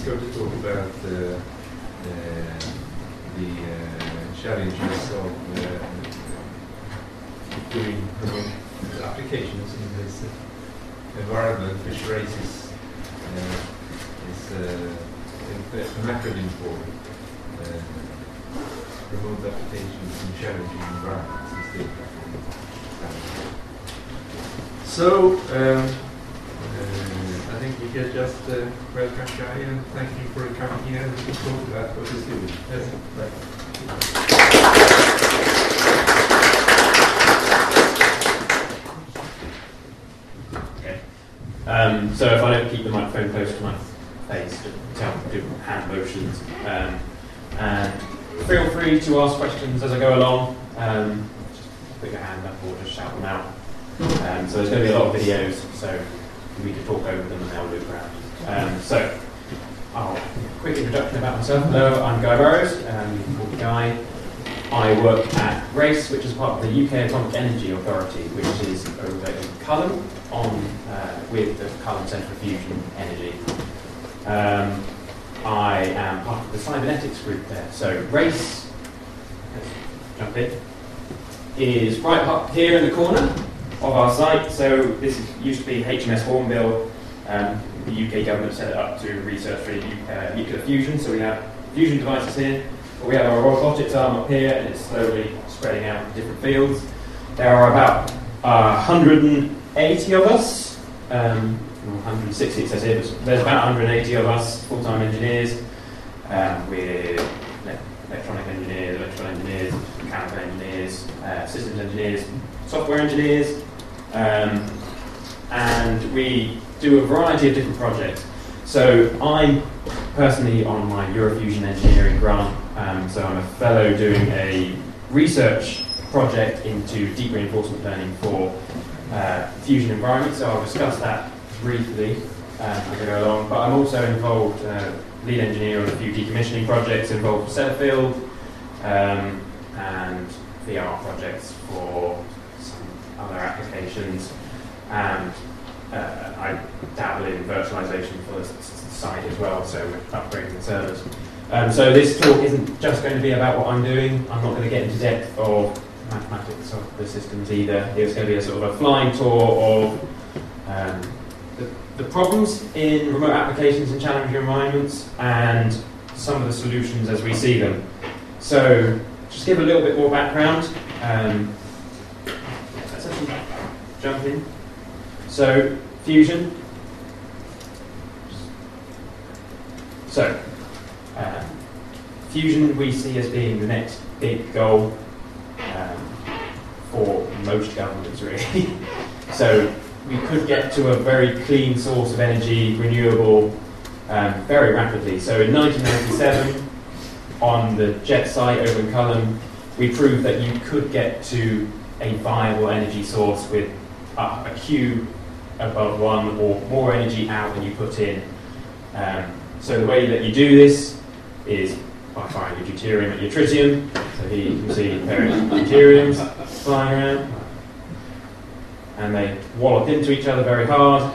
is going to talk about uh, uh, the uh, challenges of uh, doing applications in this environment, which raises uh, this uh, an acronym for remote applications in challenging environments. So, um, just welcome Shai and thank you for coming here and doing. Yes, Okay. Um, so if I don't keep the microphone close to my face, tell do hand motions. Um, and feel free to ask questions as I go along. Um, just put your hand up or just shout them out. Um, so there's going to be a lot of videos, so we could talk over them and they'll loop around. Um, so, I'll quick introduction about myself. Hello, I'm Guy Burroughes. Um, you can call me Guy. I work at RACE, which is part of the UK Atomic Energy Authority, which is over in Culham on uh, with the Culham Centre for Fusion Energy. Um, I am part of the cybernetics group there. So RACE, jump in, is right up here in the corner of our site. So this used to be HMS Hornbill. Um, the UK government set it up to research for uh, nuclear fusion. So we have fusion devices here. But we have our robotics arm up here, and it's slowly spreading out in different fields. There are about uh, 180 of us. Um, 160 it says here, but there's about 180 of us full-time engineers um, with electronic engineers, electrical engineers, mechanical engineers, uh, systems engineers, software engineers, um, and we do a variety of different projects. So I'm personally on my Eurofusion engineering grant, um, so I'm a fellow doing a research project into deep reinforcement learning for uh, fusion environments. So I'll discuss that briefly um, as I go along. But I'm also involved, uh, lead engineer on a few decommissioning projects involved Sellafield um, and VR projects for other applications. And uh, I dabble in virtualization for the site as well, so we're upgrading the servers. Um, so this talk isn't just going to be about what I'm doing. I'm not going to get into depth of mathematics of the systems either. It's going to be a sort of a flying tour of um, the, the problems in remote applications and challenging environments and some of the solutions as we see them. So just give a little bit more background. Um, jump in. So fusion. So um, fusion we see as being the next big goal um, for most governments really. so we could get to a very clean source of energy, renewable, um, very rapidly. So in 1997, on the JET site over in Culham, we proved that you could get to a viable energy source with a, Q above one or more energy out than you put in. Um, so the way that you do this is by firing your deuterium at your tritium. So here you can see of deuteriums flying around and they wallop into each other very hard.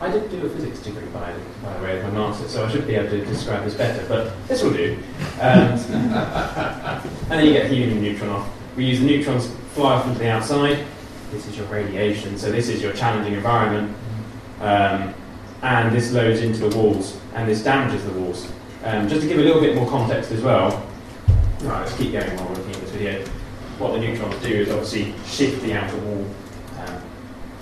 I did do a physics degree, by, by the way, of my master's, so I should be able to describe this better, but this will do. Um, and then you get helium and neutron off. We use the neutrons fly off into the outside. This is your radiation, so this is your challenging environment. Um, and this loads into the walls, and this damages the walls. Um, just to give a little bit more context as well, right, let's keep going while we're looking at this video. What the neutrons do is obviously shift the outer wall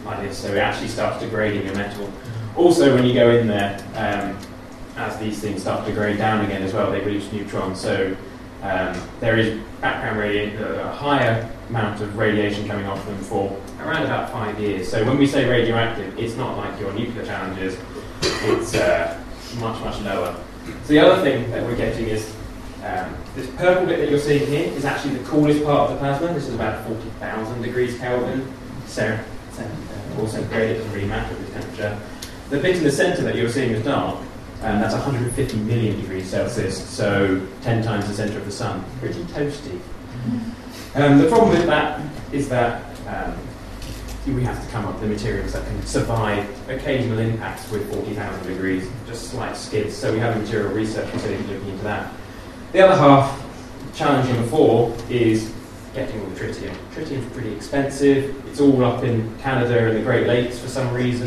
like this, so it actually starts degrading your metal. Also, when you go in there, um, as these things start to degrade down again as well, they release neutrons. So um, there is background radiation, a higher amount of radiation coming off them for around about five years. So when we say radioactive, it's not like your nuclear challenges, it's uh, much, much lower. So the other thing that we're getting is um, this purple bit that you're seeing here is actually the coolest part of the plasma. This is about 40,000 degrees Kelvin. So uh, also graded doesn't really matter with temperature. The bit in the centre that you're seeing is dark, and that's 150 million degrees Celsius, so 10 times the centre of the sun. Pretty toasty. Um, the problem with that is that um, we have to come up with the materials that can survive occasional impacts with 40,000 degrees, just slight skids. So we have a material research facility looking into that. The other half, challenge number four, is getting all the tritium. Tritium is pretty expensive. It's all up in Canada and the Great Lakes for some reason,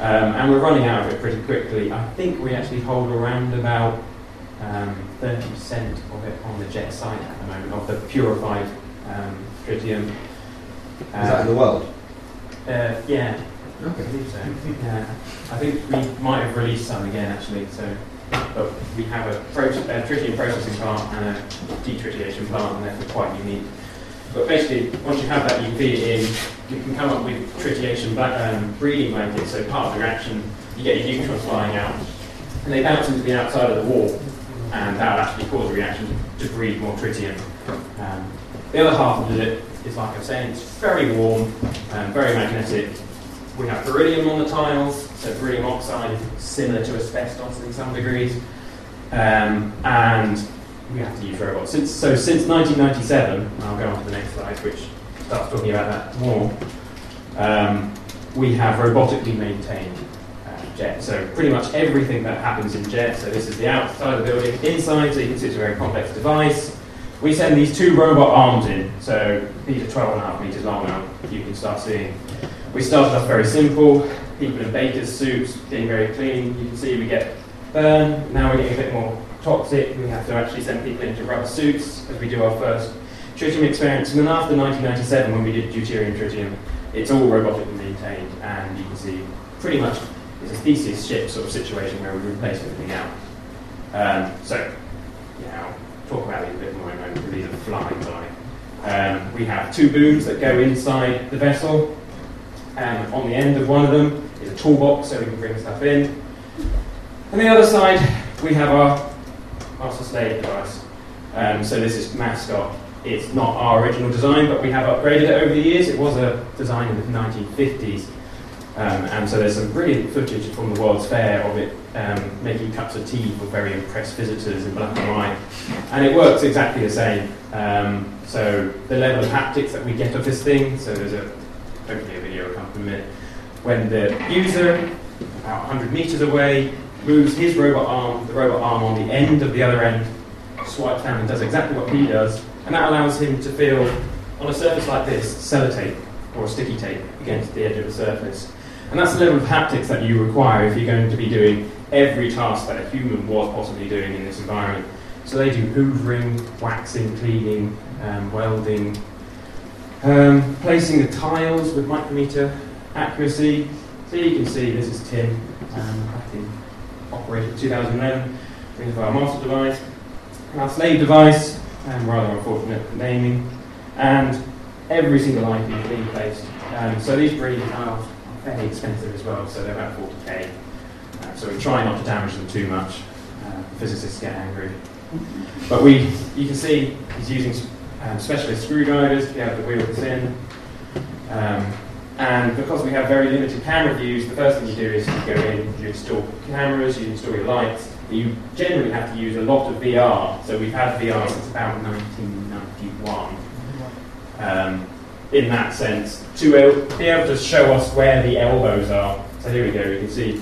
um, and we're running out of it pretty quickly. I think we actually hold around about um, 30% of it on the jet site at the moment, of the purified um, tritium. Is that in the world? Uh, yeah, I believe so. Yeah, I think we might have released some again actually. So, but we have a, pro- a tritium processing plant and a detritiation plant, and they're quite unique. But basically, once you have that, you feed it in. You can come up with tritiation um, breeding blankets. So part of the reaction, you get your neutrons flying out, and they bounce into the outside of the wall, and that will actually cause a reaction to breed more tritium. Um, the other half of it is like I'm saying, it's very warm, um, very magnetic. We have beryllium on the tiles, so beryllium oxide, similar to asbestos in some degrees. Um, and we have to use robots. Since, so since 1997, I'll go on to the next slide, which starts talking about that more, um, we have robotically maintained uh. So pretty much everything that happens in jet, so this is the outside of the building, inside, so you can see it's a very complex device. We send these two robot arms in, so these are 12 and a half meters long now, you can start seeing. We started off very simple, people in baker's suits, being very clean. You can see we get burn, now we're getting a bit more toxic. We have to actually send people into rubber suits as we do our first tritium experience. And then after 1997, when we did deuterium tritium, it's all robotically maintained, and you can see pretty much it's a Theseus ship sort of situation where we replace everything out. Um, so, yeah, I'll talk about it a bit more in a moment. These are flying by. Um, we have two booms that go inside the vessel. and on the end of one of them is a toolbox so we can bring stuff in. On the other side, we have our master slave device. Um, so this is Mascot. It's not our original design, but we have upgraded it over the years. It was a design in the 1950s. Um, and so there's some brilliant footage from the World's Fair of it um, making cups of tea for very impressed visitors in black and white. And it works exactly the same. Um, so the level of haptics that we get of this thing, so there's a hopefully a video accompaniment, when the user, about 100 meters away, moves his robot arm, the robot arm on the end of the other end, swipes down and does exactly what he does, and that allows him to feel on a surface like this, sellotape or sticky tape against the edge of the surface. And that's the level of haptics that you require if you're going to be doing every task that a human was possibly doing in this environment. So they do hoovering, waxing, cleaning, um, welding, um, placing the tiles with micrometer accuracy. So you can see this is Tim, um, operated 2011. We have our master device, our slave device, and rather unfortunate naming, and every single IP being placed. Um, so these tiles are fairly expensive as well, so they're about 40k. Uh, so we try not to damage them too much. Uh, physicists get angry. But we, you can see he's using um, specialist screwdrivers to be able to wheel this in. Um, and because we have very limited camera views, the first thing you do is you go in, you install cameras, you install your lights. You generally have to use a lot of VR. So we've had VR since about 1991. Um, in that sense, to be able to show us where the elbows are. So here we go, you can see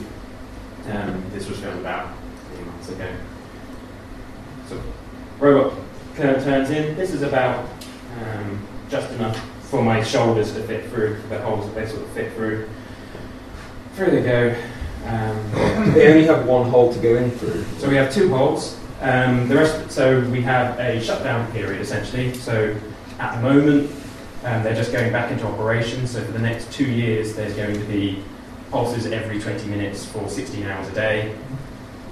um, this was filmed about three months ago. So robot turns in. This is about um, just enough for my shoulders to fit through, the holes that they sort of fit through. Through they go. Um, They only have one hole to go in through. so we have two holes. Um, the rest, so we have a shutdown period essentially. So at the moment, um, they're just going back into operation. So for the next two years, there's going to be pulses every 20 minutes for 16 hours a day.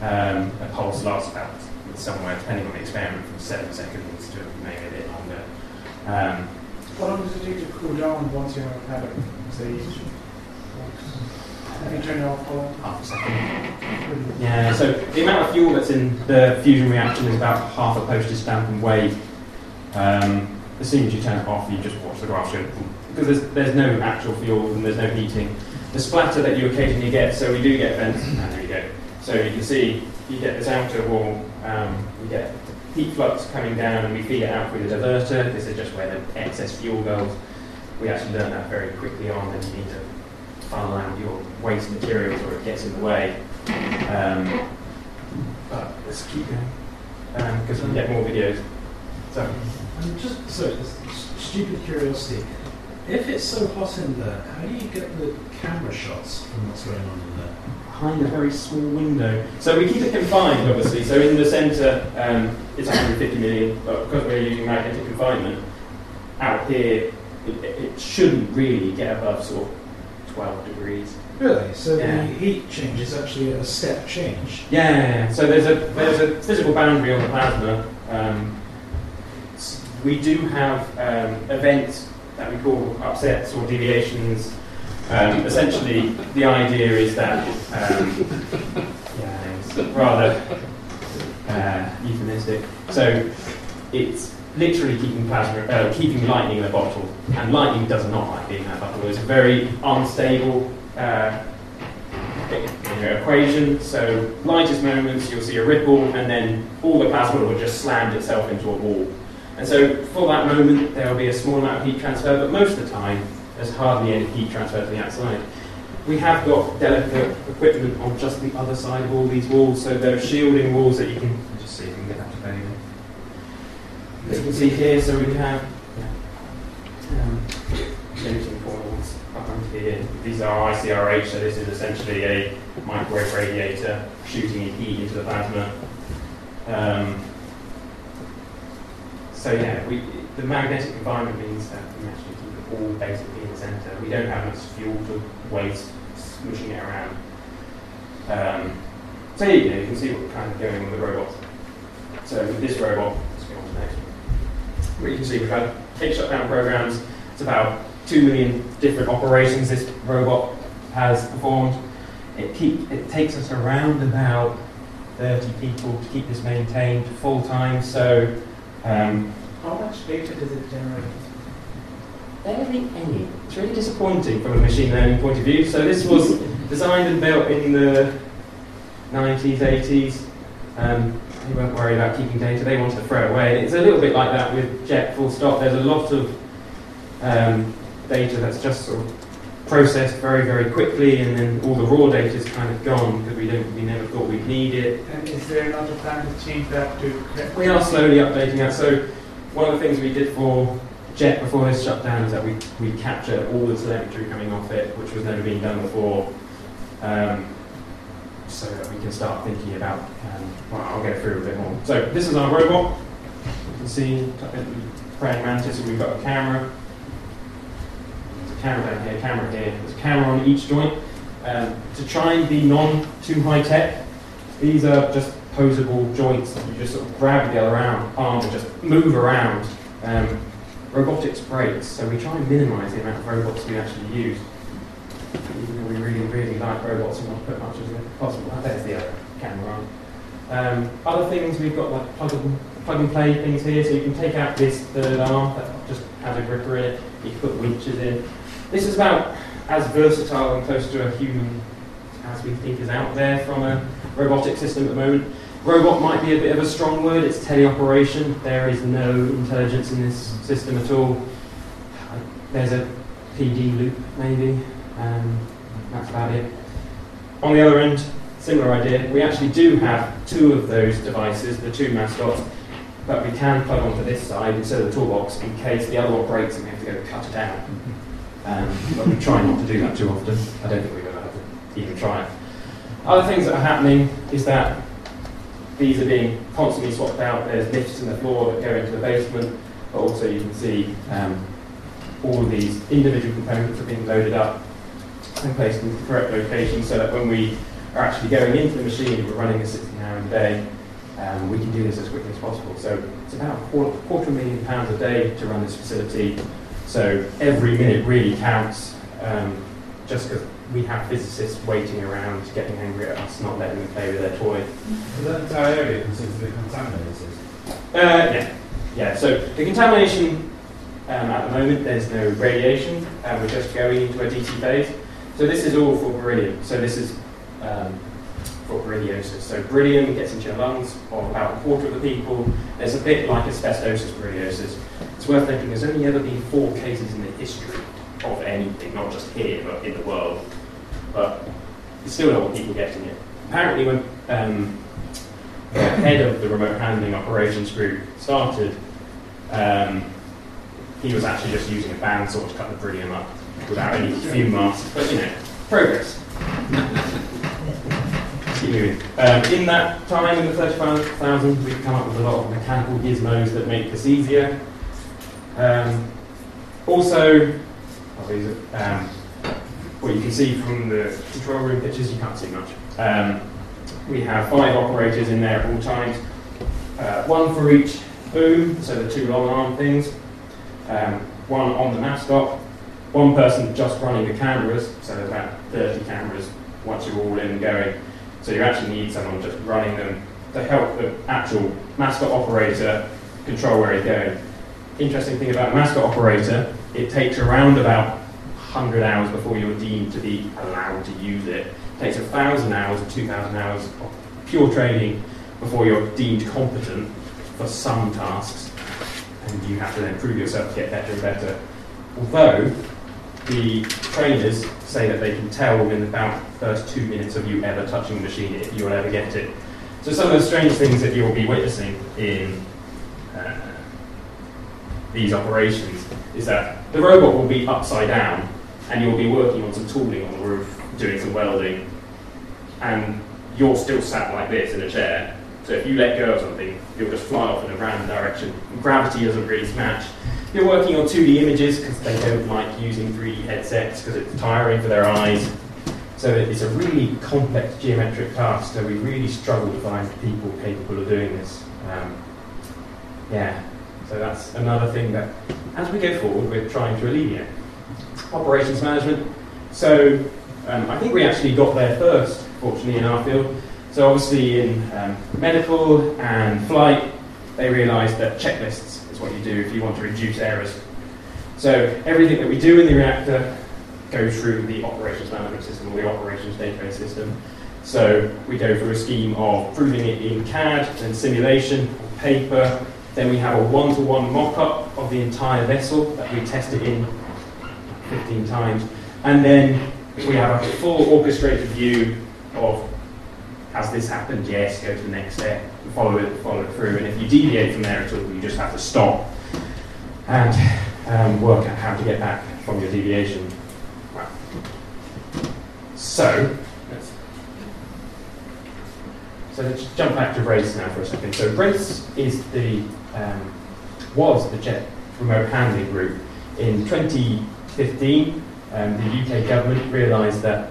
Um, a pulse lasts about somewhere, depending on the experiment, from seven seconds to maybe a bit longer. Um, How long does it take to cool down once you have had it? Say, have you turned it off for half a second. Yeah, so the amount of fuel that's in the fusion reaction is about half a postage stamp in weight. Um, as soon as you turn it off, you just watch the graph go because there's, there's no actual fuel and there's no heating. The splatter that you occasionally get, so we do get vents, and there you go. So you can see you get this outer wall, um, we get heat flux coming down and we feed it out through the diverter. This is just where the excess fuel goes. we actually learn that very quickly on that you need to funnel out your waste materials or it gets in the way. Um, but let's keep going because we can get more videos. So, And just so stupid curiosity, if it's so hot in there, how do you get the camera shots from what's going on in there? Behind a very small window. So we keep it confined, obviously. So in the centre, um, it's 150 million, but because we're using magnetic confinement, out here, it, it shouldn't really get above sort of 12 degrees. Really? So Yeah. the heat change is actually a step change. Yeah, yeah, yeah. So there's a there's a physical boundary on the plasma. Um, we do have um, events that we call upsets or deviations. Um, essentially, the idea is that um, yeah, it's rather uh, euphemistic. So it's literally keeping plasma, uh, keeping lightning in a bottle, and lightning does not like being in that bottle. It's a very unstable. Uh, equation. So lightest moments, you'll see a ripple, and then all the plasma will just slam itself into a wall. And so for that moment, there will be a small amount of heat transfer, but most of the time, there's hardly any heat transfer to the outside. We have got delicate equipment on just the other side of all these walls, so there are shielding walls that you can let's just see if we can get that to play. As you can see here, so we have um, limiting coils behind here. These are ICRH, so this is essentially a microwave radiator shooting heat into the plasma. Um, so yeah, we, the magnetic environment means that we actually keep it all basically centre. We don't have much fuel to waste smooshing it around. Um, so you, know, you can see what's kind of going on with the robot. So with this robot, let's go on to the next one. You can see, we've had eight shutdown programs. It's about two million different operations this robot has performed. It keep it takes us around about 30 people to keep this maintained full time. So um, How much data does it generate? Barely any. It's really disappointing from a machine learning point of view. So this was designed and built in the 90s, 80s. Um, they weren't worried about keeping data; they wanted to throw it away. It's a little bit like that with Jet. Full stop. There's a lot of um, data that's just sort of processed very, very quickly, and then all the raw data is kind of gone because we don't, we never thought we'd need it. And is there another a plan to change that to? We are slowly updating that. So one of the things we did for Jet before this shutdown is that we, we capture all the telemetry coming off it, which was never being done before, um, so that we can start thinking about. Um, well, I'll go through a bit more. So this is our robot. You can see praying mantis, and we've got a camera. There's a camera down here, camera here. There's a camera on each joint. Um, to try and be non too high tech, these are just posable joints that you just sort of grab the other arm, arm and just move around. Um, robotics breaks, so we try and minimise the amount of robots we actually use. Even though we really, really like robots and want to put much as possible. Oh, there's the other camera on. Um, other things, we've got like plug and, plug and play things here, so you can take out this third arm that just has a gripper in it, you can put winches in. This is about as versatile and close to a human as we think is out there from a robotic system at the moment. Robot might be a bit of a strong word, it's teleoperation. There is no intelligence in this system at all. There's a PD loop, maybe. Um, that's about it. On the other end, similar idea. We actually do have two of those devices, the two mascots, but we can plug onto this side instead of the toolbox in case the other one breaks and we have to go cut it out. Um, but we try not to do that too often. I don't think we've ever had to even try it. Other things that are happening is that these are being constantly swapped out. There's lifts in the floor that go into the basement, but also you can see um, all of these individual components are being loaded up and placed in the correct location so that when we are actually going into the machine, we're running a 16 hour a day, um, we can do this as quickly as possible. So it's about a quarter, quarter million pounds a day to run this facility. So every minute really counts, um, just because we have physicists waiting around, getting angry at us, not letting them play with their toy. Is that entire area considered to be contaminated? Uh, yeah, yeah. So the contamination um, at the moment, there's no radiation. Uh, we're just going into a DT phase. So this is all for beryllium. So this is um, for berylliosis. So beryllium gets into your lungs of about a quarter of the people. It's a bit like asbestosis berylliosis. It's it's worth noting there's only ever been four cases in the history of anything, not just here, but in the world. But you still don't want people getting it. Apparently, when um, the head of the remote handling operations group started, um, he was actually just using a bandsaw to cut the beryllium up without any fume masks. But you know, progress. Um, in that time, in the 35,000, we've come up with a lot of mechanical gizmos that make this easier. Um, also? Um, what you can see from the control room pictures, you can't see much. Um, we have five operators in there at all times, uh, one for each boom, so the two long arm things, um, one on the mascot, one person just running the cameras, so there's about 30 cameras once you're all in and going. So you actually need someone just running them to help the actual mascot operator control where he's going. Interesting thing about mascot operator, it takes around about 100 hours before you're deemed to be allowed to use it. It takes 1,000 hours or 2,000 hours of pure training before you're deemed competent for some tasks. And you have to then prove yourself to get better and better. Although the trainers say that they can tell within about the first two minutes of you ever touching the machine if you'll ever get it. So some of the strange things that you'll be witnessing in uh, these operations is that the robot will be upside down and you'll be working on some tooling on the roof, doing some welding, and you're still sat like this in a chair. So if you let go of something, you'll just fly off in a random direction. Gravity doesn't really match. You're working on 2D images because they don't like using 3D headsets because it's tiring for their eyes. So it's a really complex geometric task. So we really struggle to find people capable of doing this. Um, yeah. So that's another thing that, as we go forward, we're trying to alleviate. Operations management. So um, I think we actually got there first, fortunately, in our field. So obviously in um, medical and flight, they realised that checklists is what you do if you want to reduce errors. So everything that we do in the reactor goes through the operations management system or the operations database system. So we go through a scheme of proving it in CAD and simulation, paper. Then we have a one-to-one mock-up of the entire vessel that we test it in 15 times. And then we have a full orchestrated view of has this happened? Yes, go to the next step, follow it, follow it through. And if you deviate from there at all, you just have to stop and um, work out how to get back from your deviation. Wow. So, so let's jump back to Race now for a second. So Race is the um, was the jet remote handling group in 2015. Um, the UK government realised that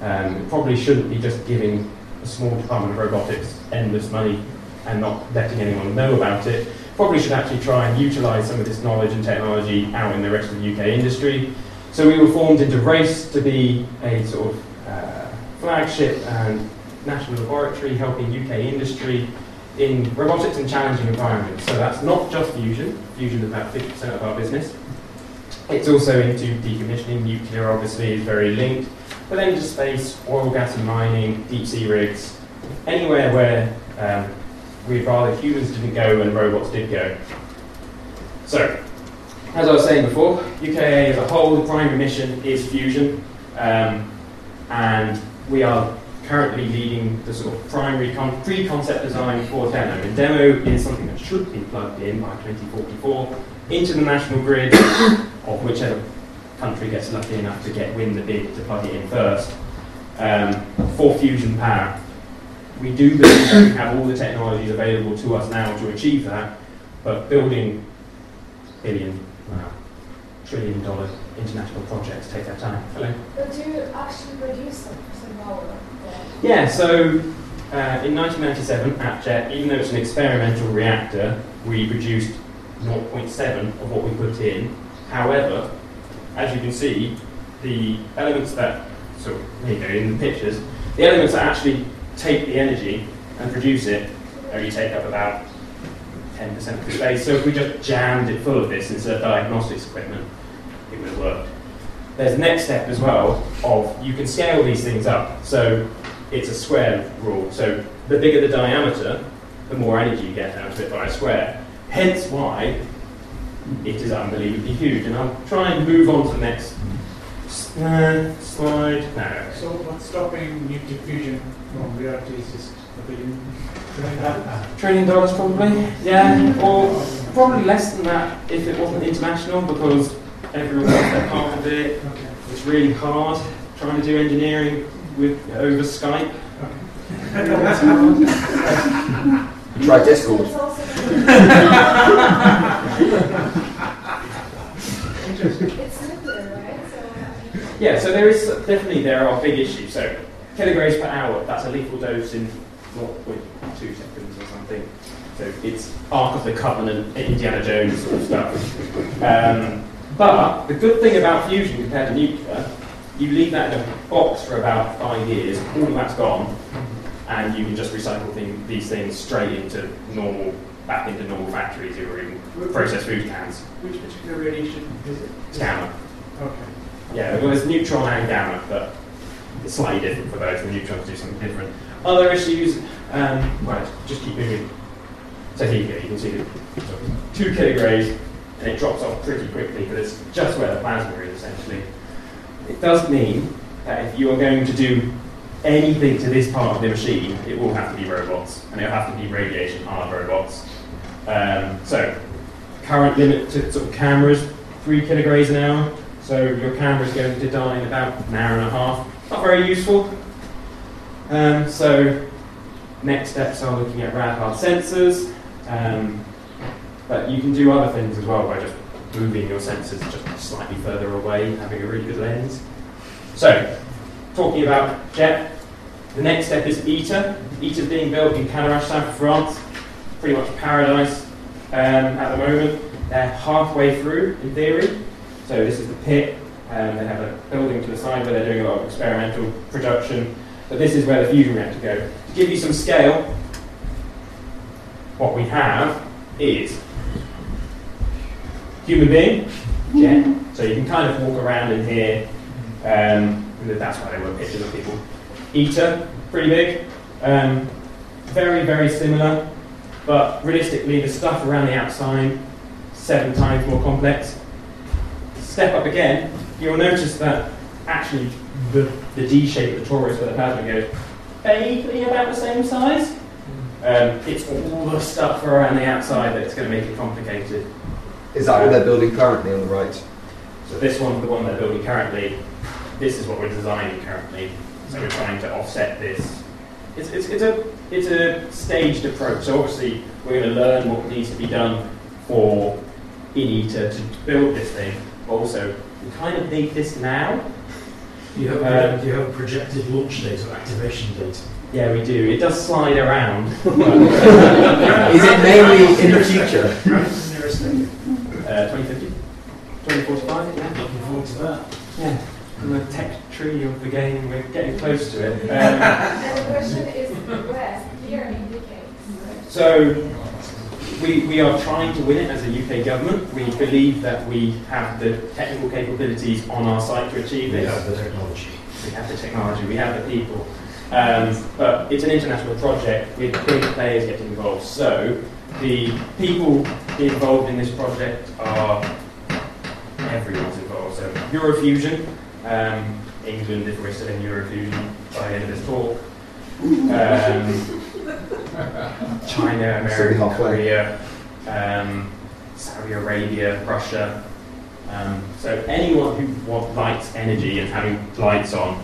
um, it probably shouldn't be just giving a small department of robotics endless money and not letting anyone know about it. Probably should actually try and utilise some of this knowledge and technology out in the rest of the UK industry. So we were formed into RACE to be a sort of uh, flagship and national laboratory helping UK industry in robotics and challenging environments. So that's not just fusion. Fusion is about 50% of our business. It's also into decommissioning. Nuclear obviously is very linked. But then into space, oil, gas and mining, deep sea rigs, anywhere where um, we'd rather humans didn't go and robots did go. So, as I was saying before, UKA as a whole, the primary mission is fusion, um, and we are currently leading the sort of primary con- pre-concept design for demo. And demo is something that should be plugged in by 2044 into the national grid of whichever country gets lucky enough to get win the bid to plug it in first um, for fusion power. We do believe that we have all the technologies available to us now to achieve that, but building billion, well, trillion dollar international projects take their time. Hello. But do you actually produce some, some power? Yeah, so uh, in 1997 at JET, even though it's an experimental reactor, we produced 0.7 of what we put in. However, as you can see, the elements that, so there you go, in the pictures, the elements that actually take the energy and produce it only take up about 10% of the space. So if we just jammed it full of this instead of diagnostics equipment, it would have worked. There's a next step as well of you can scale these things up. So it's a square rule. So the bigger the diameter, the more energy you get out of it by a square. Hence why it is unbelievably huge. And I'll try and move on to the next uh, slide. now. So what's stopping nuclear fusion from reality is just a billion trillion dollars? Trillion dollars probably, yeah, or probably less than that if it wasn't international because everyone wants their part of it. Okay. It's really hard trying to do engineering with over Skype. Try Discord. Yeah, so there is definitely there are big issues. So kilograys per hour, that's a lethal dose in 0.2 seconds or something. So it's Ark of the Covenant, Indiana Jones sort of stuff. Um, but the good thing about fusion compared to nuclear, you leave that in a box for about five years, all that's gone, and you can just recycle thing, these things straight into normal, back into normal factories or even processed food cans. Which particular radiation is it? It's gamma. Okay. Yeah, well, there's neutron and gamma, but it's slightly different for both. The neutrons do something different. Other issues, um, right, just keep moving. So here you go, you can see the two kilograys, and it drops off pretty quickly, but it's just where the plasma is essentially. It does mean that if you are going to do anything to this part of the machine, it will have to be robots, and it'll have to be radiation hard robots. Um, so, current limit to sort of cameras, three kilograys an hour. So your camera is going to die in about an hour and a half. Not very useful. Um, so next steps are looking at rad hard sensors. Um, but you can do other things as well by just moving your sensors just slightly further away, having a really good lens. So, talking about JET, the next step is ITER. ITER being built in Cadarache, France. Pretty much paradise um, at the moment. They're halfway through, in theory. So this is the pit. Um, they have a building to the side where they're doing a lot of experimental production. But this is where the fusion reactor goes. To give you some scale, what we have is human being, jet. So you can kind of walk around in here. Um, that's why they were pictures of people. ITER, pretty big. Um, very, very similar. But realistically, the stuff around the outside, seven times more complex step up again, you'll notice that actually the, the D shape of the torus where the plasma goes vaguely about the same size. Um, it's all the stuff around the outside that's going to make it complicated. Is that what they're building currently on the right? So this one's the one they're building currently. This is what we're designing currently. So we're trying to offset this. It's, it's, it's, a, it's a staged approach. So obviously we're going to learn what needs to be done for INITA to build this thing. Also, we kind of need this now. Do you have, Um, a, do you have a projected launch date or activation date? Yeah, we do. It does slide around. Is it mainly in the future? When's the nearest thing? Uh, 2050? 2045? Yeah. Looking forward to that. Yeah. On the tech tree of the game, we're getting close to it. Um, and the question is west, here in UK. so, we, we are trying to win it as a UK government. We believe that we have the technical capabilities on our side to achieve They this. have the technology. We have the technology, we have the people. Um, but it's an international project with big players getting involved. So the people involved in this project are everyone's involved. So Eurofusion, um, England, if we're still in Eurofusion by the end of this talk. Um, China, America. Korea, um, Saudi Arabia, Russia. Um, so anyone who wants lights energy and having lights on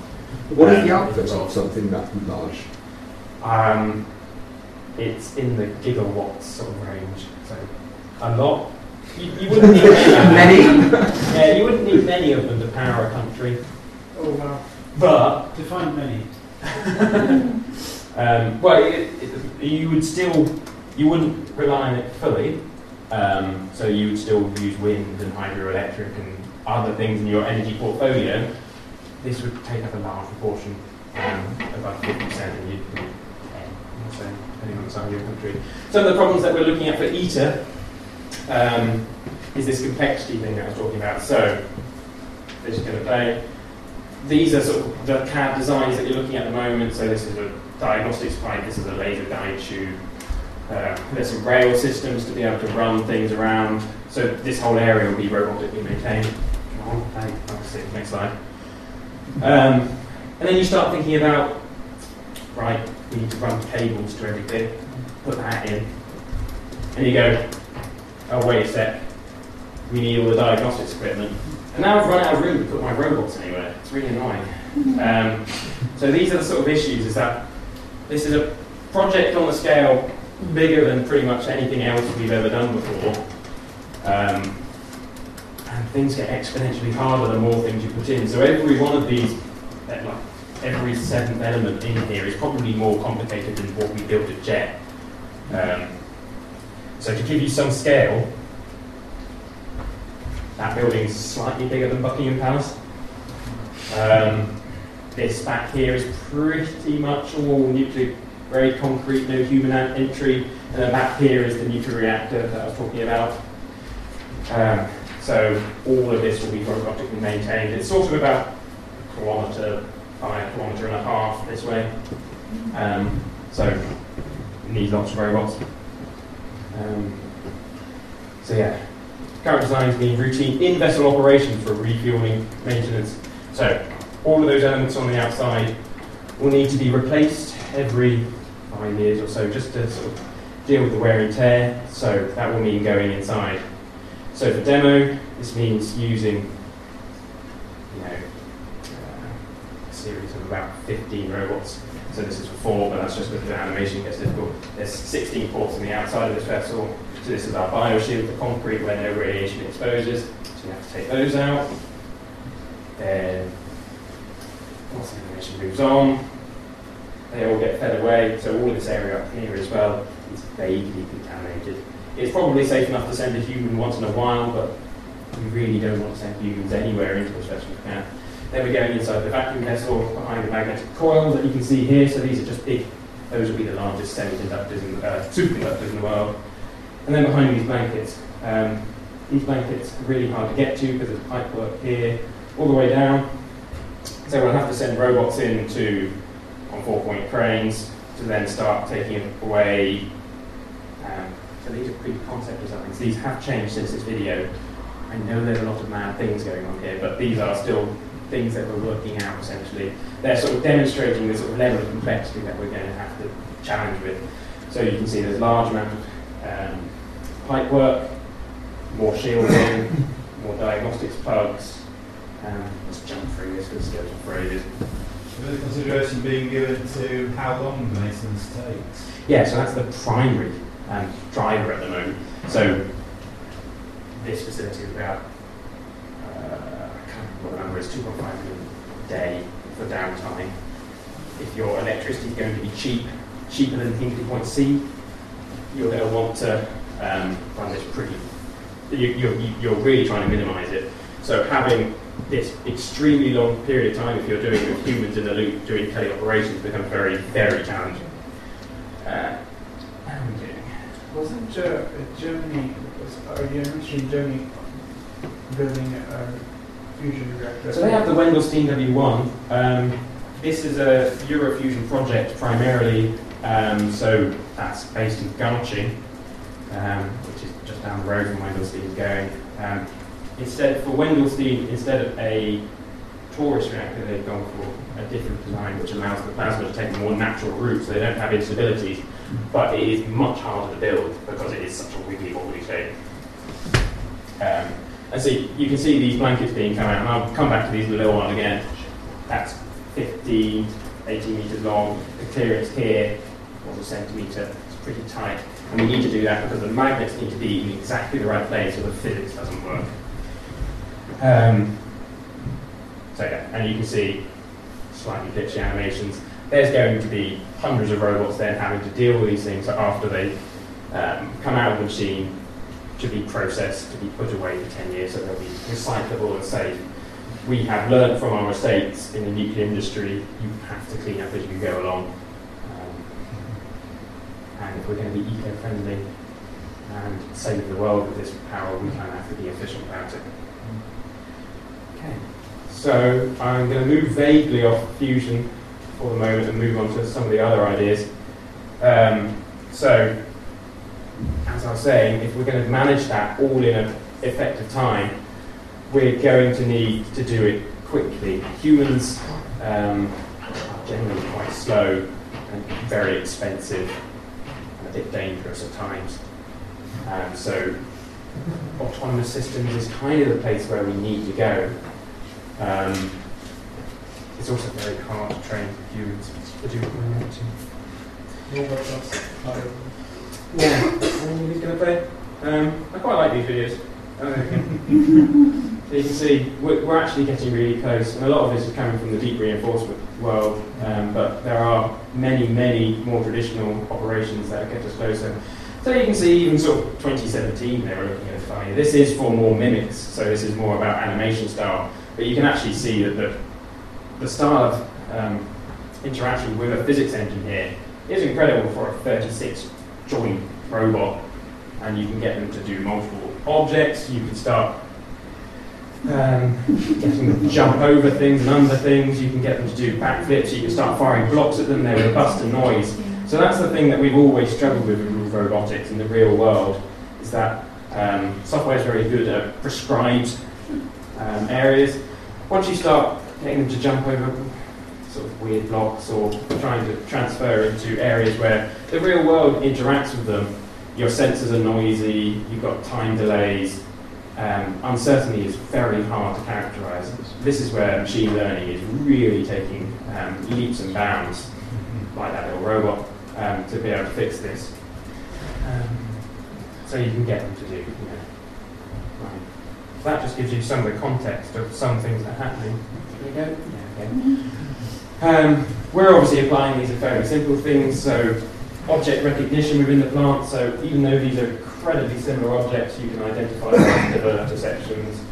What is Um, the output of something that large? Um, it's in the gigawatts sort of range, so a lot. You, you wouldn't need many. of them. Many? Yeah, you wouldn't need many of them to power a country, Oh, wow. but Define many. um, well, it, it, you would still you wouldn't rely on it fully. Um, so you would still use wind and hydroelectric and other things in your energy portfolio. This would take up a large proportion, um, about 50%, and you'd be 10 or so, depending on the size of your country. Some of the problems that we're looking at for ITER um, is this complexity thing that I was talking about. So, this is going to play. These are sort of the CAD designs that you're looking at at the moment. So, this is a diagnostics pipe, this is a laser guide tube. Uh, there's some rail systems to be able to run things around. So this whole area will be robotically maintained. Come on, hey, I'll. Next slide. Um, and then you start thinking about, right, we need to run cables to everything. Put that in. And you go, oh, wait a sec. We need all the diagnostics equipment. And now I've run out of room to put my robots anywhere. It's really annoying. Um, so these are the sort of issues is that this is a project on a scale bigger than pretty much anything else we've ever done before. Um, and things get exponentially harder the more things you put in. So every one of these, eh, like every seventh element in here is probably more complicated than what we built at Jet. Um, so to give you some scale, that building's slightly bigger than Buckingham Palace. Um, this back here is pretty much all nuclear grade concrete, no human entry. And then back here is the nuclear reactor that I was talking about. Um, so all of this will be robotically maintained. It's sort of about a kilometre by a kilometre and a half this way. Um, so needs lots of robots. Um, so yeah, current design is being routine in-vessel operation for refueling maintenance. So all of those elements on the outside will need to be replaced every five years or so just to sort of deal with the wear and tear. So that will mean going inside. So for demo, this means using you know, series of about 15 robots. So this is for four, but that's just because the animation gets difficult. There's 16 ports on the outside of this vessel. So this is our bioshield, the concrete where no radiation exposes. So you have to take those out. Then once the animation moves on, they all get fed away. So all of this area up here as well is vaguely contaminated. It's probably safe enough to send a human once in a while, but we really don't want to send humans anywhere into this vessel. Yeah. Then we're going inside the vacuum vessel behind the magnetic coil that you can see here. So these are just big, those will be the largest semiconductors in the, uh, superconductors in the world. And then behind these blankets, um, these blankets are really hard to get to because there's pipe work here all the way down. So we'll have to send robots in to on four-point cranes to then start taking it away. Um, so these are pre-concept designs. These have changed since this video. I know there's a lot of mad things going on here, but these are still things that we're working out essentially. They're sort of demonstrating the sort of level of complexity that we're going to have to challenge with. So you can see there's a large amount of um, pipe work, more shielding, more diagnostics plugs. Um, let's jump through this because it goes on for ages. With consideration being given to how long the maintenance takes. Yeah, so that's the primary um, driver at the moment. So this facility is about, uh, I can't remember what the number is, 2.5 million a day for downtime. If your electricity is going to be cheap, cheaper than Hinkley Point C, you're going to want to um, run this pretty, you, you're, you're really trying to minimize it. So having this extremely long period of time, if you're doing with humans in the loop doing teleoperations, becomes very, very challenging. Uh? Wasn't uh, Germany, was, are you mentioning Germany building a fusion reactor? So they have the Wendelstein W1. Um, this is a Eurofusion project primarily, um, so that's based in Garching, um, which is just down the road from Wendelstein going. Um, instead, for Wendelstein, instead of a torus reactor, they've gone for a different design which allows the plasma to take a more natural route, so they don't have instabilities, but it is much harder to build because it is such a wiggly wobbly shape. Um, and so you can see these blankets being come out, and I'll come back to these in a little while again. That's 15, 18 metres long. The clearance here was a centimetre. It's pretty tight. And we need to do that because the magnets need to be in exactly the right place or the physics doesn't work. Um, so yeah, and you can see slightly glitchy animations. There's going to be hundreds of robots then having to deal with these things after they um, come out of the machine to be processed, to be put away for 10 years so they'll be recyclable and safe. We have learned from our mistakes in the nuclear industry, you have to clean up as you go along. Um, and if we're going to be eco-friendly and save the world with this power, we kind of have to be efficient about it. Okay. So I'm going to move vaguely off fusion for the moment and move on to some of the other ideas. Um, so as I was saying, if we're going to manage that all in an effective time, we're going to need to do it quickly. Humans um, are generally quite slow and very expensive and a bit dangerous at times. Um, so autonomous systems is kind of the place where we need to go. Um, it's also very hard to train humans to do what we want to. Yeah, who's going to play? Um, I quite like these videos. so you can see we're, we're actually getting really close, and a lot of this is coming from the deep reinforcement world, um, but there are many, many more traditional operations that get us closer. So you can see even sort of 2017 they were looking at funny. This is for more mimics, so this is more about animation style, but you can actually see that the, the style of um, interaction with a physics engine here is incredible for a 36 joint robot, and you can get them to do multiple objects. You can start um, getting them to jump over things and under things. You can get them to do backflips. You can start firing blocks at them. They're robust to noise. So that's the thing that we've always struggled with with robotics in the real world, is that um, software is very good at prescribed um, areas. Once you start getting them to jump over sort of weird blocks or trying to transfer into areas where the real world interacts with them, your sensors are noisy, you've got time delays, um, uncertainty is very hard to characterize. This is where machine learning is really taking um, leaps and bounds, like that little robot, um, to be able to fix this. Um, so you can get them to do, you know. Right. That just gives you some of the context of some things that are happening. There you go. Yeah, okay. Um, we're obviously applying these are fairly simple things, so object recognition within the plant. So even though these are incredibly similar objects, you can identify diverter sections,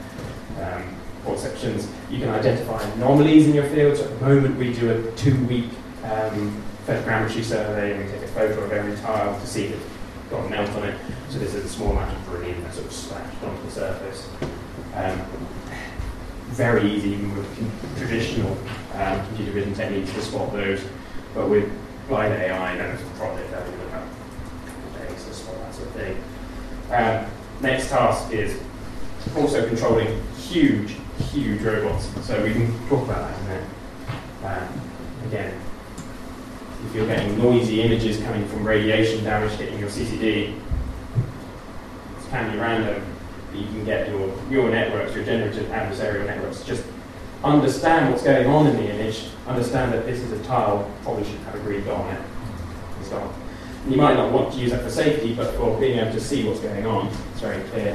um, or sections. You can identify anomalies in your field. So at the moment, we do a two-week um, photogrammetry survey, and we take a photo of every tile to see if it's got a melt on it. So this is a small amount of beryllium that sort of splashed onto the surface. Um, very easy even with traditional um, computer vision techniques to spot those, but with Glide AI, that was a project that we look at days to spot that sort of thing. Um, next task is also controlling huge, huge robots. So we can talk about that in a. Um, again, if you're getting noisy images coming from radiation damage hitting your CCD, it's can be random. You can get your, your networks, your generative adversarial networks, just understand what's going on in the image, understand that this is a tile, probably should have a green dot on it, and so on. You might not want to use that for safety, but for being able to see what's going on, it's very clear.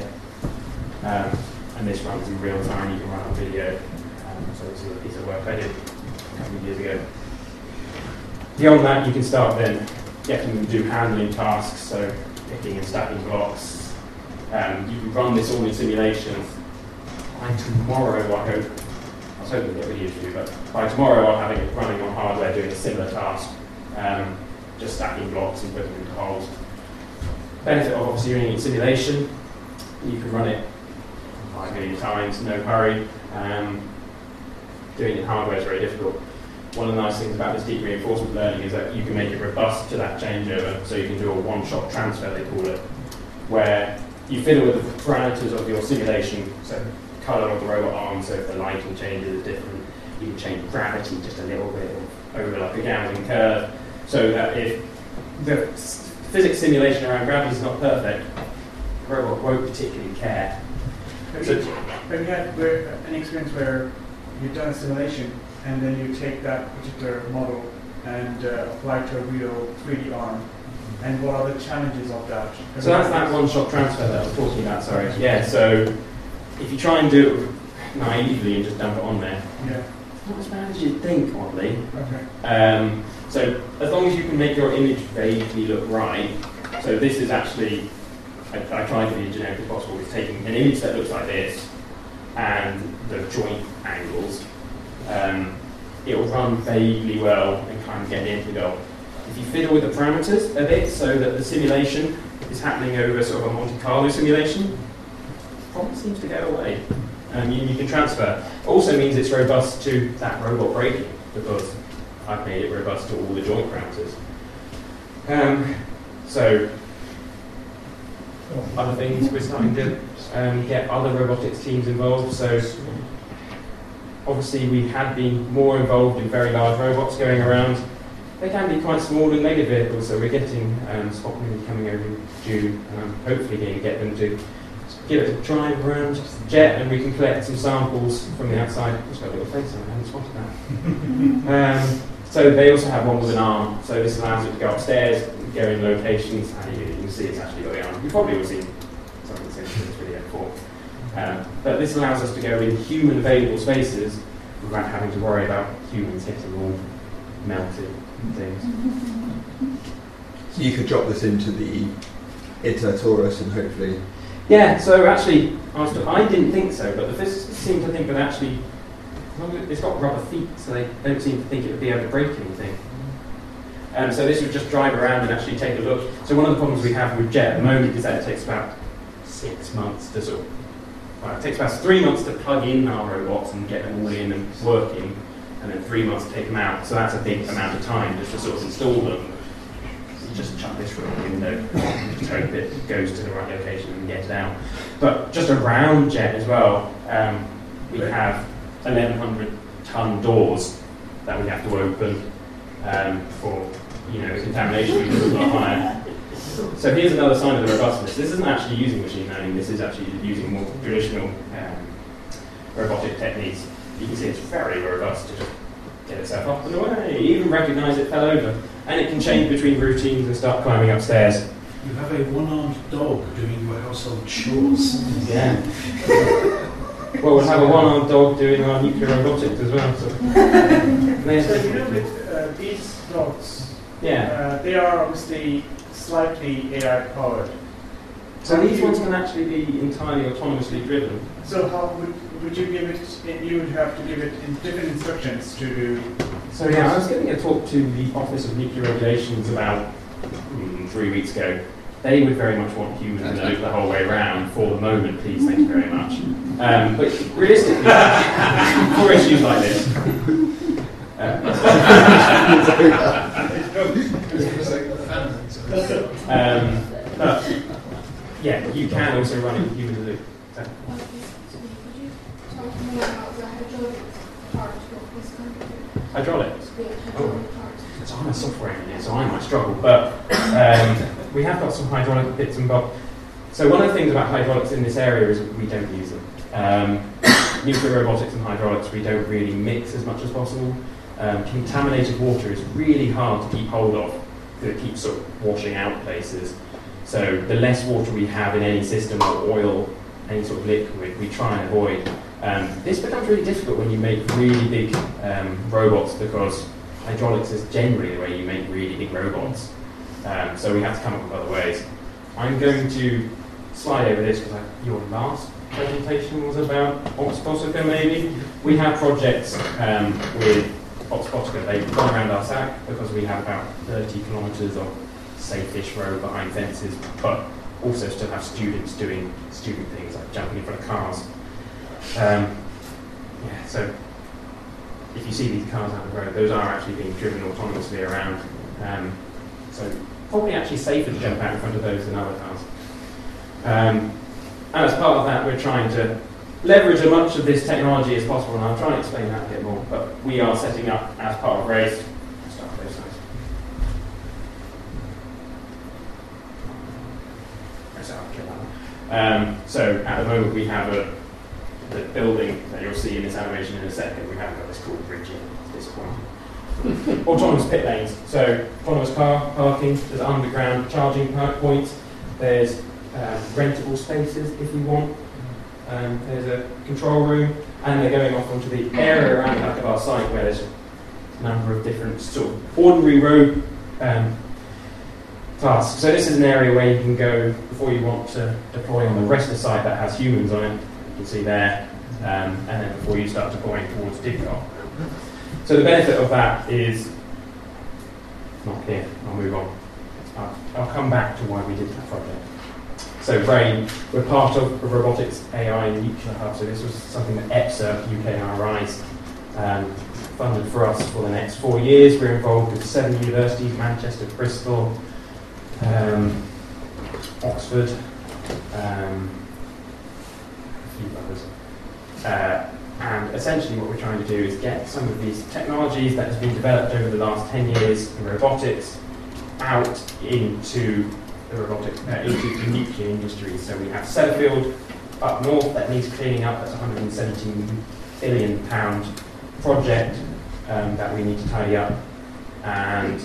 Um, and this runs in real time, you can run on video. Um, so this is a piece of work I did a couple of years ago. Beyond that, you can start then getting them to do handling tasks, so picking and stacking blocks. Um, you can run this all in simulation. By tomorrow, I hope, I was hoping to get videos for you, but by tomorrow I'll have it running on hardware doing a similar task, um, just stacking blocks and putting them into holes. Benefit of obviously doing in simulation, you can run it five million times, no hurry. Um, doing it in hardware is very difficult. One of the nice things about this deep reinforcement learning is that you can make it robust to that changeover, so you can do a one-shot transfer, they call it, where you fiddle with the parameters of your simulation, so colour of the robot arm, so if the lighting changes is different, you can change gravity just a little bit over like a Gaussian curve, so that if the physics simulation around gravity is not perfect, the robot won't particularly care. Have you, have you had where, an experience where you've done a simulation and then you take that particular model and uh, apply it to a real 3D arm? And what are the challenges of that? So that's that one-shot transfer that I was talking about, sorry. Yeah, so if you try and do it naively and just dump it on there, Yeah, it's not as bad as you'd think, oddly. okay. Um, so as long as you can make your image vaguely look right, so this is actually, I, I tried to be as generic as possible, it's taking an image that looks like this and the joint angles. Um, it'll run vaguely well and kind of get near to the goal. If you fiddle with the parameters a bit so that the simulation is happening over sort of a Monte Carlo simulation, the problem seems to go away. Um, you, you can transfer. Also means it's robust to that robot braking because I've made it robust to all the joint parameters. Um, so other things. We're starting to um, get other robotics teams involved. So obviously we had been more involved in very large robots going around. They can be quite small and native vehicles, so we're getting um, Spot Mini coming over in June, and I'm hopefully going to get them to give it a drive around JET, and we can collect some samples from the outside. It's got a little face on it, I hadn't spotted that. um, so they also have one with an arm, so this allows it to go upstairs, go in locations, and you, you can see it's actually got the arm. You've probably all seen something similar to this video before. Um, but this allows us to go in human available spaces without having to worry about humans getting all melted and things. So you could drop this into the Inter torus and hopefully. Yeah, so actually, I, didn't think so, but the physicists seem to think that actually, as long as it's got rubber feet, so they don't seem to think it would be able to break anything. Um, so this would just drive around and actually take a look. So one of the problems we have with JET at the moment is that it takes about six months to sort of, well, it takes about three months to plug in our robots and get them all in and working, and then three months to take them out. So that's a big amount of time just to sort of install them. You just chuck this through a window, just hope it goes to the right location and get it out. But just around JET as well, um, we have 1,100 ton doors that we have to open um, for you know contamination higher. So here's another sign of the robustness. This isn't actually using machine learning. This is actually using more traditional um, robotic techniques. You can see it's very robust to just get itself up and away. Even recognise it fell over, and it can change between routines and start climbing upstairs. You have a one-armed dog doing your household chores. Yeah. well, we'll have a one-armed dog doing our nuclear robotics as well. So. So you know different- with uh, these dogs, yeah. uh, they are obviously slightly AI powered. So these ones can actually be entirely autonomously driven. So how would, would you give it, you would have to give it in different instructions to So yeah, I was giving a talk to the Office of Nuclear Regulations about mm, three weeks ago. They would very much want in the loop the whole way around. For the moment, please, thank you very much. Um, but realistically, for issues like this, um, but yeah, you can also run it human in the loop. Hydraulics. Hydraulic. So I'm a software engineer, so I might struggle, but um, we have got some hydraulic bits and bobs. So one of the things about hydraulics in this area is we don't use them. Um, nuclear robotics and hydraulics we don't really mix as much as possible. Um, contaminated water is really hard to keep hold of because it keeps sort of washing out places. So the less water we have in any system or oil, any sort of liquid, we try and avoid. Um, this becomes really difficult when you make really big um, robots because hydraulics is generally the way you make really big robots. Um, so we have to come up with other ways. I'm going to slide over this because your last presentation was about Oxbotica maybe. We have projects um, with Oxbotica. They've gone around our SAC because we have about 30 kilometres of safe-ish road behind fences, but also still have students doing student things like jumping in front of cars. Um, yeah, so if you see these cars out on the road, those are actually being driven autonomously around. Um, so probably actually safer to jump out in front of those than other cars. Um, and as part of that, we're trying to leverage as much of this technology as possible, and I'll try and explain that a bit more. But we are setting up as part of RACE. Um, so at the moment, we have a the building that you'll see in this animation in a second. We haven't got this cool bridge yet. It's disappointing. autonomous pit lanes. So autonomous car parking. There's underground charging po- points. There's um, rentable spaces if you want. Um, there's a control room, and they're going off onto the area around the back of our site where there's a number of different sort of ordinary road um, tasks. So this is an area where you can go before you want to deploy on the rest of the site that has humans on it. You can see there, um, and then before you start deploying towards Didcot. So the benefit of that is not here. I'll move on. I'll, I'll come back to why we did that project. So RAIN, we're part of the Robotics AI Nuclear Hub. So this was something that EPSRC, UKRIs, um, funded for us for the next four years. We're involved with seven universities, Manchester, Bristol, um, Oxford, um, a Uh, and essentially what we're trying to do is get some of these technologies that has been developed over the last 10 years in robotics out into the robotic, uh, into the nuclear industry. So we have Sellafield up north that needs cleaning up. That's a 117 billion pound project um, that we need to tidy up. And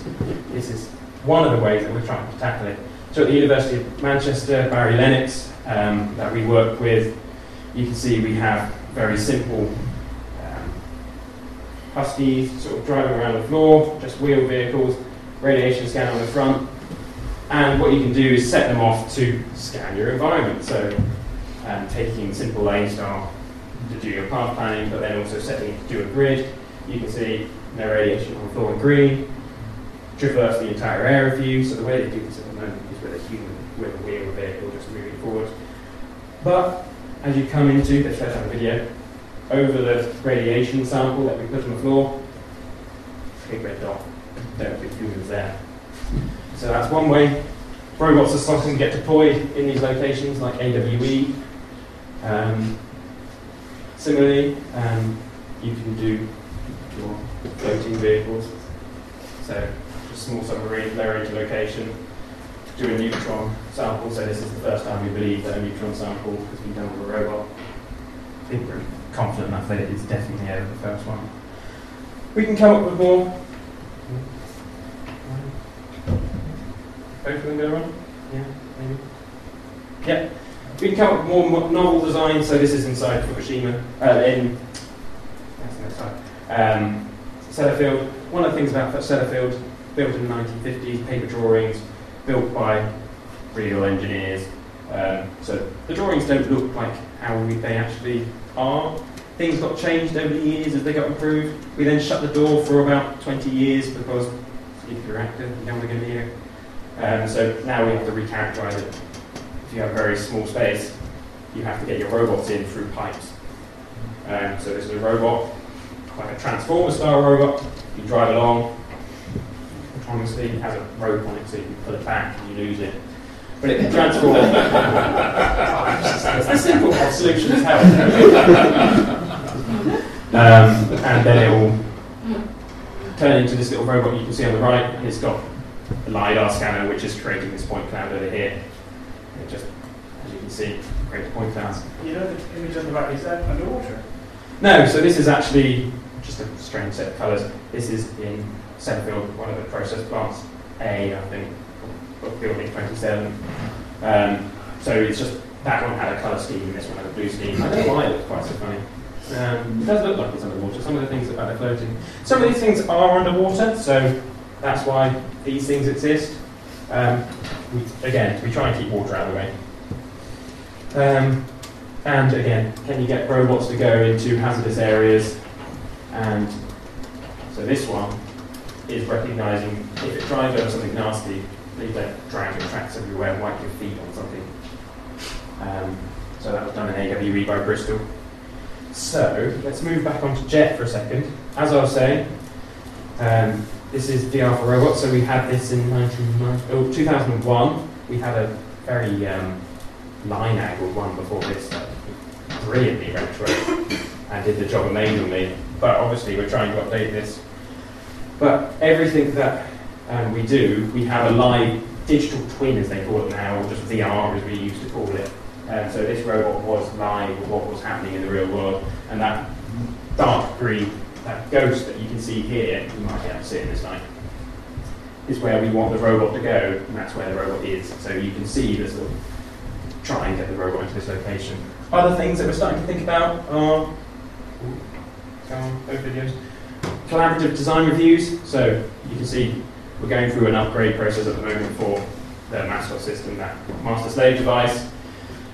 this is one of the ways that we're trying to tackle it. So at the University of Manchester, Barry Lennox, um, that we work with, you can see we have very simple um, huskies sort of driving around the floor, just wheeled vehicles, radiation scan on the front. And what you can do is set them off to scan your environment. So um, taking simple lane style to do your path planning, but then also setting it to do a grid. You can see no radiation on the floor in green, traverse the entire area view. So the way they do this at the moment is with a human with a wheel vehicle just moving forward. But as you come into, let's show that video, over the radiation sample that we put on the floor, big red dot, don't humans there. So that's one way. Robots are starting to get deployed in these locations like AWE. Um, similarly, um, you can do your floating vehicles. So just small submarine lower into location, do a neutron sample. So this is the first time we believe that a neutron sample has been done with a robot. I think we're confident enough that it is definitely over the first one. We can come up with more. Both of them go on? Yeah, maybe. Yeah. We can come up with more mo- novel designs. So this is inside Fukushima. Uh, in that's next slide. Um, Sellafield. One of the things about Sellafield, built in the 1950s, paper drawings, built by real engineers. Um, so the drawings don't look like how we, they actually are. Things got changed over the years as they got improved. We then shut the door for about 20 years because if you're active, you don't want to go near. Um, so now we have to recharacterize it. If you have a very small space, you have to get your robots in through pipes. Um, so this is a robot, like a transformer style robot. You drive along autonomously, it has a rope on it so you can pull it back and you lose it. But it can transform. it's the simple solution is help. um, and then it will turn into this little robot you can see on the right, and it's got a LiDAR scanner which is creating this point cloud over here. It just, as you can see, creates point clouds. You know the image on the right, is that underwater? No, so this is actually just a strange set of colours. This is in Sellafield, one of the process plants, A, I think, building 27. Um, so it's just, that one had a colour scheme and this one had a blue scheme. I don't know why it looks quite so funny. Um, it does look like it's underwater. Some of the things about the floating. Some of these things are underwater, so that's why these things exist. Um, we, again, we try and keep water out of the way. Um, and again, can you get robots to go into hazardous areas? And so this one is recognizing if it drives over something nasty, don't drag your tracks everywhere, wipe your feet on something. Um, so that was done in AWE by Bristol. So let's move back onto JET for a second. As I was saying, um, this is VR for robots. So we had this in 1990, oh, 2001. We had a very um, line angled one before this that brilliantly retro and did the job amazingly. But obviously, we're trying to update this. But everything that um, we do, we have a live digital twin, as they call it now, or just VR, as we used to call it. Um, so this robot was live with what was happening in the real world, and that dark green, that ghost that you can see here, you might be able to see it this night, is where we want the robot to go, and that's where the robot is. So you can see this little try and get the robot into this location. Other things that we're starting to think about are ooh, those videos. Collaborative design reviews. So you can see we're going through an upgrade process at the moment for the Mascot system, that master slave device.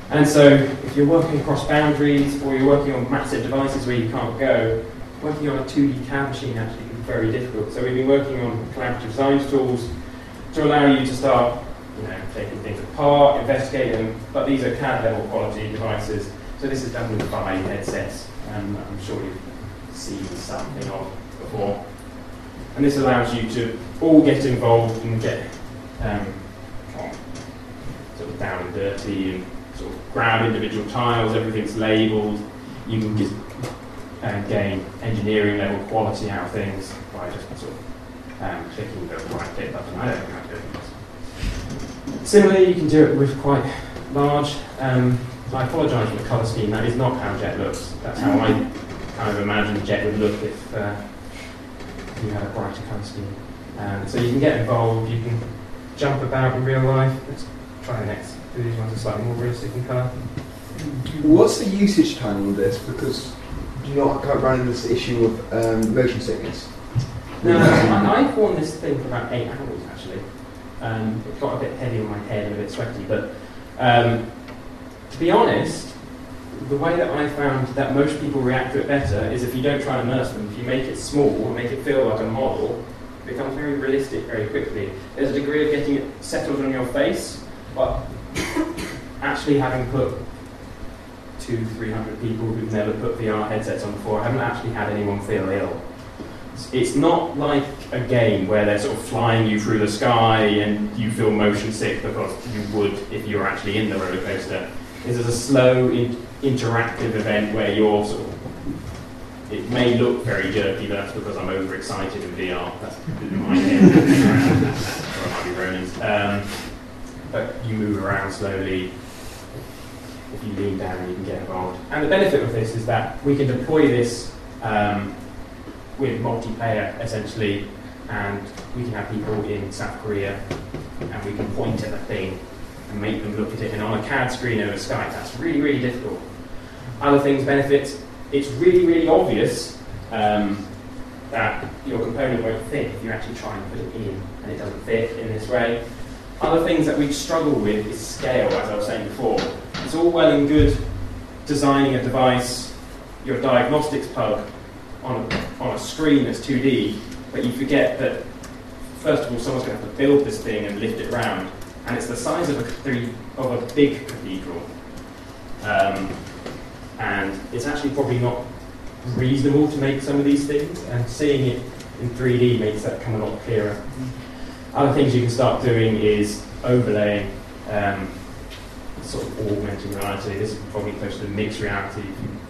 And so if you're working across boundaries or you're working on massive devices where you can't go, working on a 2D CAD machine actually can be very difficult. So we've been working on collaborative design tools to allow you to start you know, taking things apart, investigating them, but these are CAD level quality devices. So this is done with five headsets, and I'm sure you've seen something of before. And this allows you to all get involved and get um, sort of down and dirty and sort of grab individual tiles, everything's labelled. You can just uh, gain engineering level quality out of things by just sort of um, clicking the right click button. I don't know how to do it. Similarly, you can do it with quite large. Um, I apologise for the colour scheme. That is not how Jet looks. That's how I kind of imagine Jet would look if uh, you had a brighter colour scheme. Um, so you can get involved. You can jump about in real life. Let's try the next. Do These ones are slightly more realistic in colour. What's the usage time on this? Because do you not run into this issue of um, motion sickness? No, I, I've worn this thing for about eight hours actually. Um, it got a bit heavy on my head and a bit sweaty, but um, to be honest, the way that I found that most people react to it better is if you don't try and immerse them. If you make it small make it feel like a model, it becomes very realistic very quickly. There's a degree of getting it settled on your face, but actually having put two, three hundred people who've never put VR headsets on before, I haven't actually had anyone feel ill. It's- It's not like a game where they're sort of flying you through the sky and you feel motion sick because you would if you were actually in the roller coaster. This is a slow, in- interactive event where you're sort of. It may look very jerky, but that's because I'm overexcited in VR. That's my head. or might be Ronan's. Um, but you move around slowly. If you lean down, you can get involved. And the benefit of this is that we can deploy this um, with multiplayer essentially, and we can have people in South Korea, and we can point at a thing and make them look at it. And on a CAD screen over Skype, that's really, really difficult. Other things, benefit, it's really, really obvious um, that your component won't fit if you actually try and put it in, and it doesn't fit in this way. Other things that we struggle with is scale, as I was saying before. It's all well and good designing a device, your diagnostics plug, on a, on a screen that's 2D, but you forget that, first of all, someone's going to have to build this thing and lift it around, and it's the size of a, of a big cathedral. Um, and it's actually probably not reasonable to make some of these things, and seeing it in 3D makes that come a lot clearer. Other things you can start doing is overlaying um, sort of augmented reality. This is probably close to mixed reality,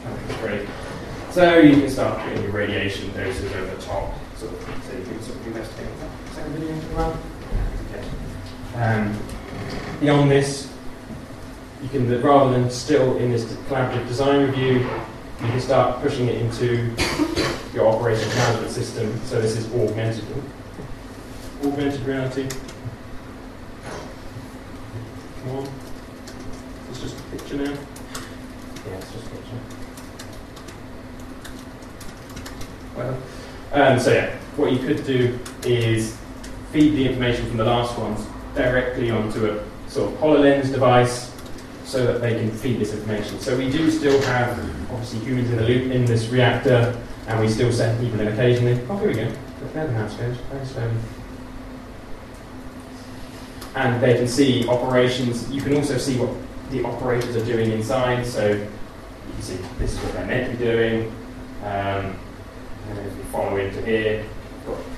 kind of. So you can start putting your radiation doses over the top, sort of, so you can sort of investigate that. Second video. Um, beyond this, you can, rather than still in this collaborative design review, you can start pushing it into your operations management system. So this is augmented, augmented reality. Come on. It's just a picture now. Yeah, it's just a picture. Well, um, so yeah, what you could do is feed the information from the last ones directly onto a sort of HoloLens device so that they can feed this information. So we do still have, obviously, humans in the loop in this reactor, and we still send people in occasionally. Oh, here we go. There the house goes, very slowly. And they can see operations. You can also see what the operators are doing inside. So you can see this is what they're meant to be doing. Um, and if we follow into here,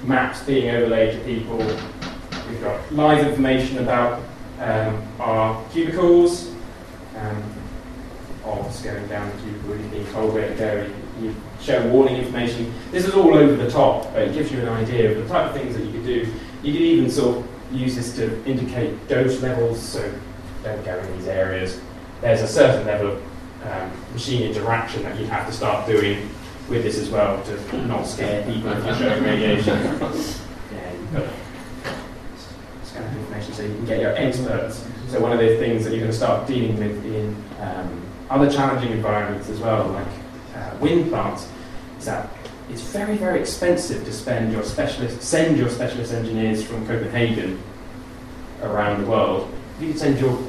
maps being overlaid to people. We've got live information about um, our cubicles, um, odds going down the cubicle, you're being told where to go, you, show warning information. This is all over the top, but it gives you an idea of the type of things that you could do. You could even sort of use this to indicate dose levels, so don't go in these areas. There's a certain level of um, machine interaction that you'd have to start doing with this as well to not scare people if you're showing radiation. Yeah, you've kind of information so you can get your experts. So one of the things that you're going to start dealing with in um, other challenging environments as well, like uh, wind plants, is that it's very, very expensive to spend your specialist, send your specialist engineers from Copenhagen around the world. If you could send your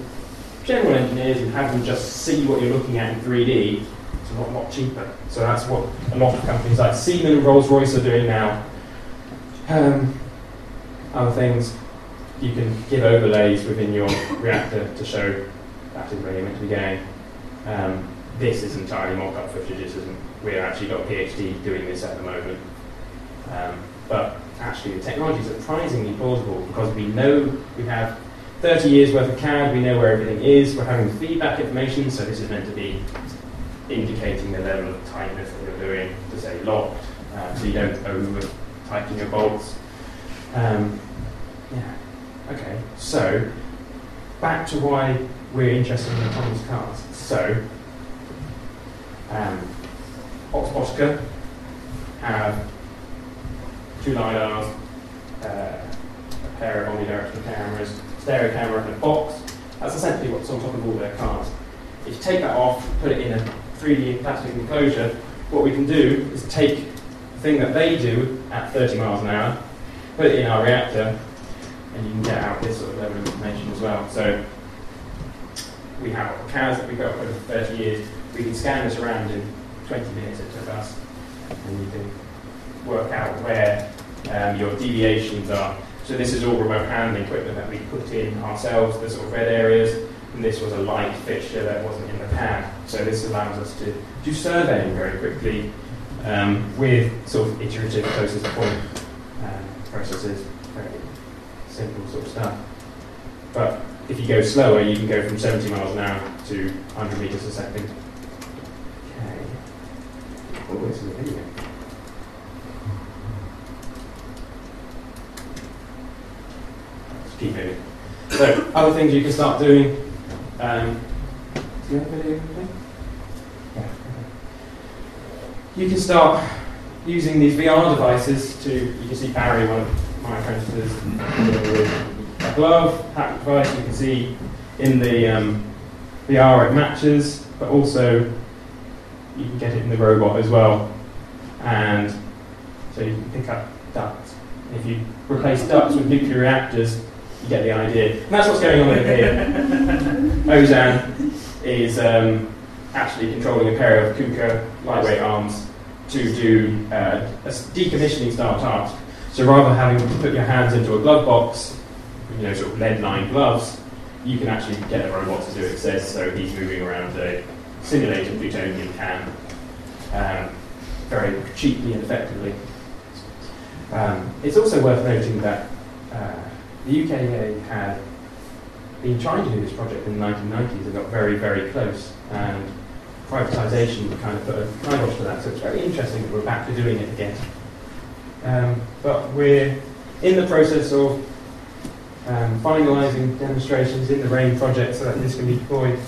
general engineers and have them just see what you're looking at in 3D, it's a lot, lot cheaper. So that's what a lot of companies like Siemens and Rolls-Royce are doing now. Um, other things, you can give overlays within your reactor to show that is where you're meant to be going. Um, this is entirely mock-up footage. This isn't. We're actually got a PhD doing this at the moment. Um, but actually, the technology is surprisingly plausible because we know we have 30 years worth of CAD, we know where everything is, we're having feedback information, so this is meant to be indicating the level of tightness that you're doing to say locked, uh, so you don't over tighten your bolts. Um, yeah, okay, so back to why we're interested in autonomous cars. So, um, Oxbotica have two LiDARs, uh, a pair of omnidirectional cameras, stereo camera and a box. That's essentially what's on top of all their cars. If you take that off, put it in a 3D plastic enclosure, what we can do is take the thing that they do at 30 miles an hour, put it in our reactor, and you can get out this sort of level of information as well. So we have CAS that we got over 30 years. We can scan this around in 20 minutes it took us, and you can work out where um, your deviations are. So this is all remote handling equipment that we put in ourselves, the sort of red areas, and this was a light fixture that wasn't in the pad. So this allows us to do surveying very quickly um, with sort of iterative closest point um, processes, simple sort of stuff. But if you go slower, you can go from 70 miles an hour to 100 meters a second. Okay. Oh, this is a video. Let's keep moving. So, other things you can start doing. Um, do you have a video? Yeah. okay. You can start using these VR devices to. You can see Barry, one of my apprentices, with a glove, haptic device. You can see in the um, VR it matches, but also you can get it in the robot as well. And so you can pick up ducts. If you replace ducts with nuclear reactors, you get the idea. And that's what's going on over here. Ozan is um, actually controlling a pair of KUKA lightweight arms to do uh, a decommissioning style task. So rather than having to put your hands into a glove box, you know, sort of lead-lined gloves, you can actually get a robot to do it. It says so he's moving around a simulated plutonium can um, very cheaply and effectively. Um, it's also worth noting that uh, the UKA had been trying to do this project in the 1990s and got very, very close. And privatisation kind of put a kibosh to that. So it's very interesting that we're back to doing it again. Um, but we're in the process of um, finalising demonstrations in the RAIN project so that this can be deployed.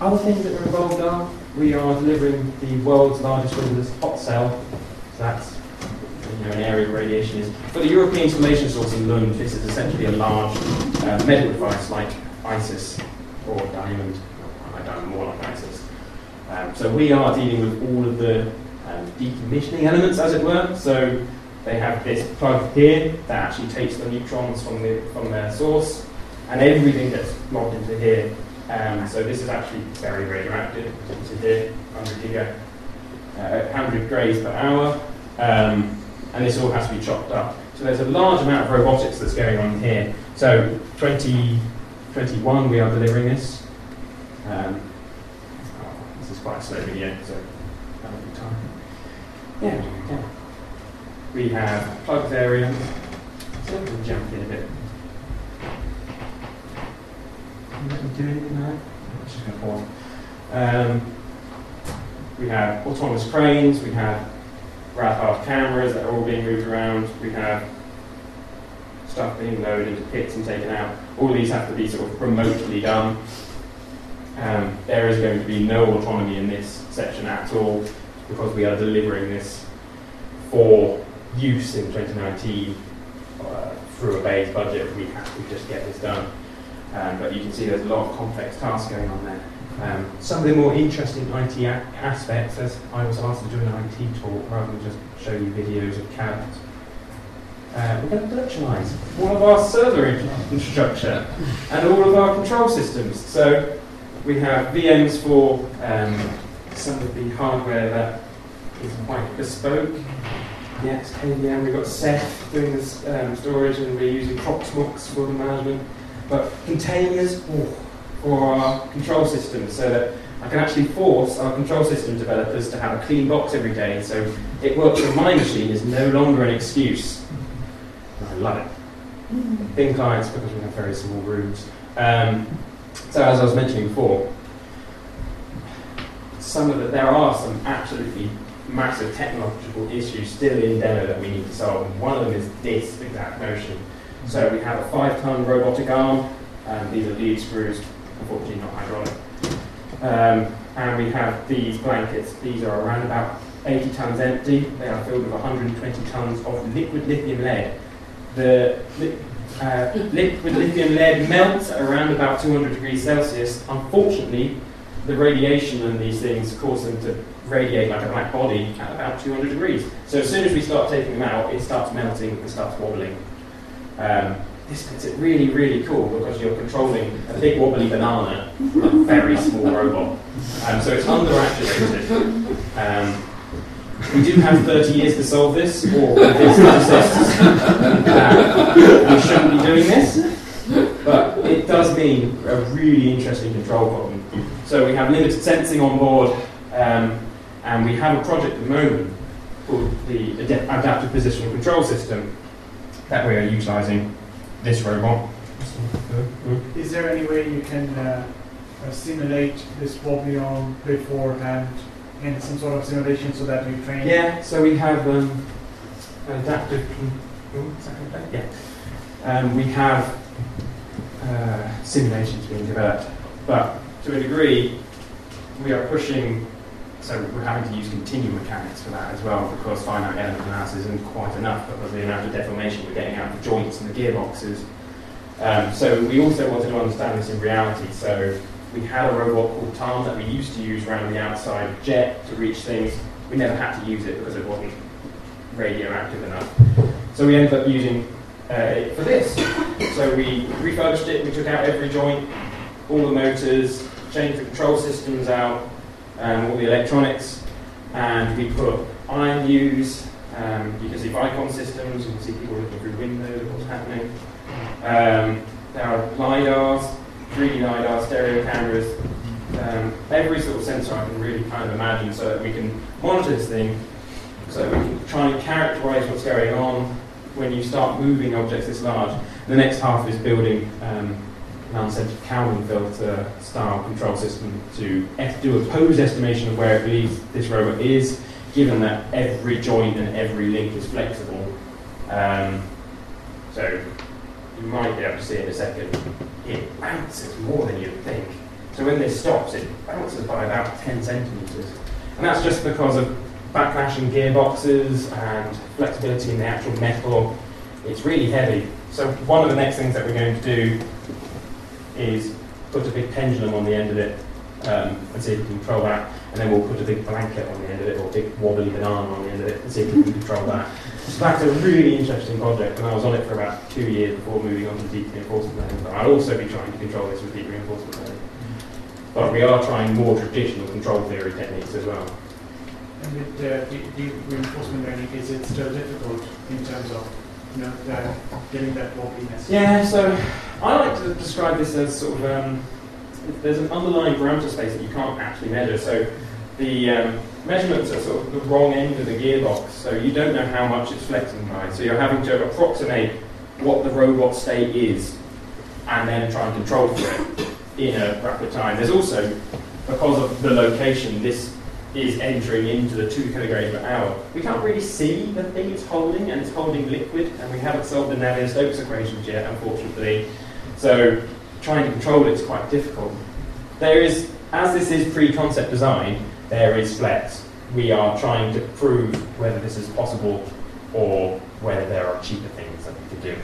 Other things that are involved are we are delivering the world's largest windowless hot cell. So that's you know, an area of radiation is. For the European Spallation Source in Lund, this is essentially a large uh, medical device like ISIS or Diamond, I don't know, more like ISIS. Um, so we are dealing with all of the um, decommissioning elements, as it were. So they have this plug here that actually takes the neutrons from the from their source, and everything gets logged into here. Um, so this is actually very radioactive. See here, 100 giga, uh, 100 grays per hour, um, and this all has to be chopped up. So there's a large amount of robotics that's going on here. So 2021 we are delivering this. Um, oh, this is quite a slow video, so a good time. Yeah, yeah. We have plugs area. So I'm jump in a bit. Um, we have autonomous cranes, we have rad-hard cameras that are all being moved around, we have stuff being loaded into pits and taken out. All these have to be sort of remotely done. Um, there is going to be no autonomy in this section at all because we are delivering this for use in 2019 uh, through a base budget. We have to just get this done. Um, but you can see there's a lot of complex tasks going on there. Um, some of the more interesting IT aspects, as I was asked to do an IT talk rather than just show you videos of CAD. Uh, we're going to virtualize all of our server infrastructure and all of our control systems. So we have VMs for um, some of the hardware that is quite bespoke. Yes, KVM, we've got Ceph doing this um, storage and we're using Proxmox for the management. But containers oh, for our control systems so that I can actually force our control system developers to have a clean box every day. So it works on my machine is no longer an excuse. I love it. thin clients because we have very small rooms. Um, so as I was mentioning before, some of the, there are some absolutely massive technological issues still in demo that we need to solve. And one of them is this exact motion. So we have a five-ton robotic arm. Um, these are lead screws, unfortunately not hydraulic. Um, and we have these blankets. These are around about 80 tons empty. They are filled with 120 tons of liquid lithium lead. The li- uh, liquid lithium lead melts at around about 200 degrees Celsius. Unfortunately, the radiation in these things cause them to radiate like a black body at about 200 degrees. So as soon as we start taking them out, it starts melting and starts wobbling. Um, this makes it really, really cool because you're controlling a big wobbly banana a very small robot. Um, so it's underactuated. Um, we do have 30 years to solve this, or this insists that we shouldn't be doing this. But it does mean a really interesting control problem. So we have limited sensing on board, um, and we have a project at the moment called the Ade- Adaptive Positional Control System that we are utilising this robot. Is there any way you can uh, uh, simulate this wobbly arm beforehand in some sort of simulation so that you train? Yeah, so we have um, an adaptive. oh? Yeah. Um, we have uh, simulations being developed, but to a degree, we are pushing. So we're having to use continuum mechanics for that as well, because finite element analysis isn't quite enough because of the amount of deformation we're getting out of the joints and the gearboxes. Um, so we also wanted to understand this in reality. So we had a robot called Tom that we used to use around the outside JET to reach things. We never had to use it because it wasn't radioactive enough. So we ended up using uh, it for this. So we refurbished it, we took out every joint, all the motors, changed the control systems out, um, all the electronics, and we put IMUs, um, you can see Vicon systems, you can see people looking through windows, what's happening. Um, there are LiDARs, 3D LiDAR, stereo cameras, um, every sort of sensor I can really kind of imagine so that we can monitor this thing, so we can try and characterize what's going on when you start moving objects this large. The next half is building um, an unscented Kalman filter style control system to do a pose estimation of where it believes this robot is, given that every joint and every link is flexible. Um, so you might be able to see in a second, it bounces more than you'd think. So when this stops, it bounces by about 10 centimetres. And that's just because of backlash in gearboxes and flexibility in the actual metal. It's really heavy. So one of the next things that we're going to do is put a big pendulum on the end of it um, and see if we can control that. And then we'll put a big blanket on the end of it, or a big wobbly banana on the end of it, and see if we can control that. So that's a really interesting project, and I was on it for about two years before moving on to deep reinforcement learning. But I'll also be trying to control this with deep reinforcement learning. But we are trying more traditional control theory techniques as well. And with uh, deep, deep reinforcement learning, is it still difficult in terms of know the, getting that wobbliness? Yeah, so I like to describe this as sort of um, there's an underlying parameter space that you can't actually measure. So the um, measurements are sort of the wrong end of the gearbox, so you don't know how much it's flexing by. So you're having to approximate what the robot state is and then try and control for it in a rapid time. There's also, because of the location, this is entering into the two kilogray per hour. We can't really see the thing it's holding, and it's holding liquid, and we haven't solved the Navier-Stokes equations yet, unfortunately. So trying to control it is quite difficult. There is, as this is pre-concept design, there is flex. We are trying to prove whether this is possible or whether there are cheaper things that we could do.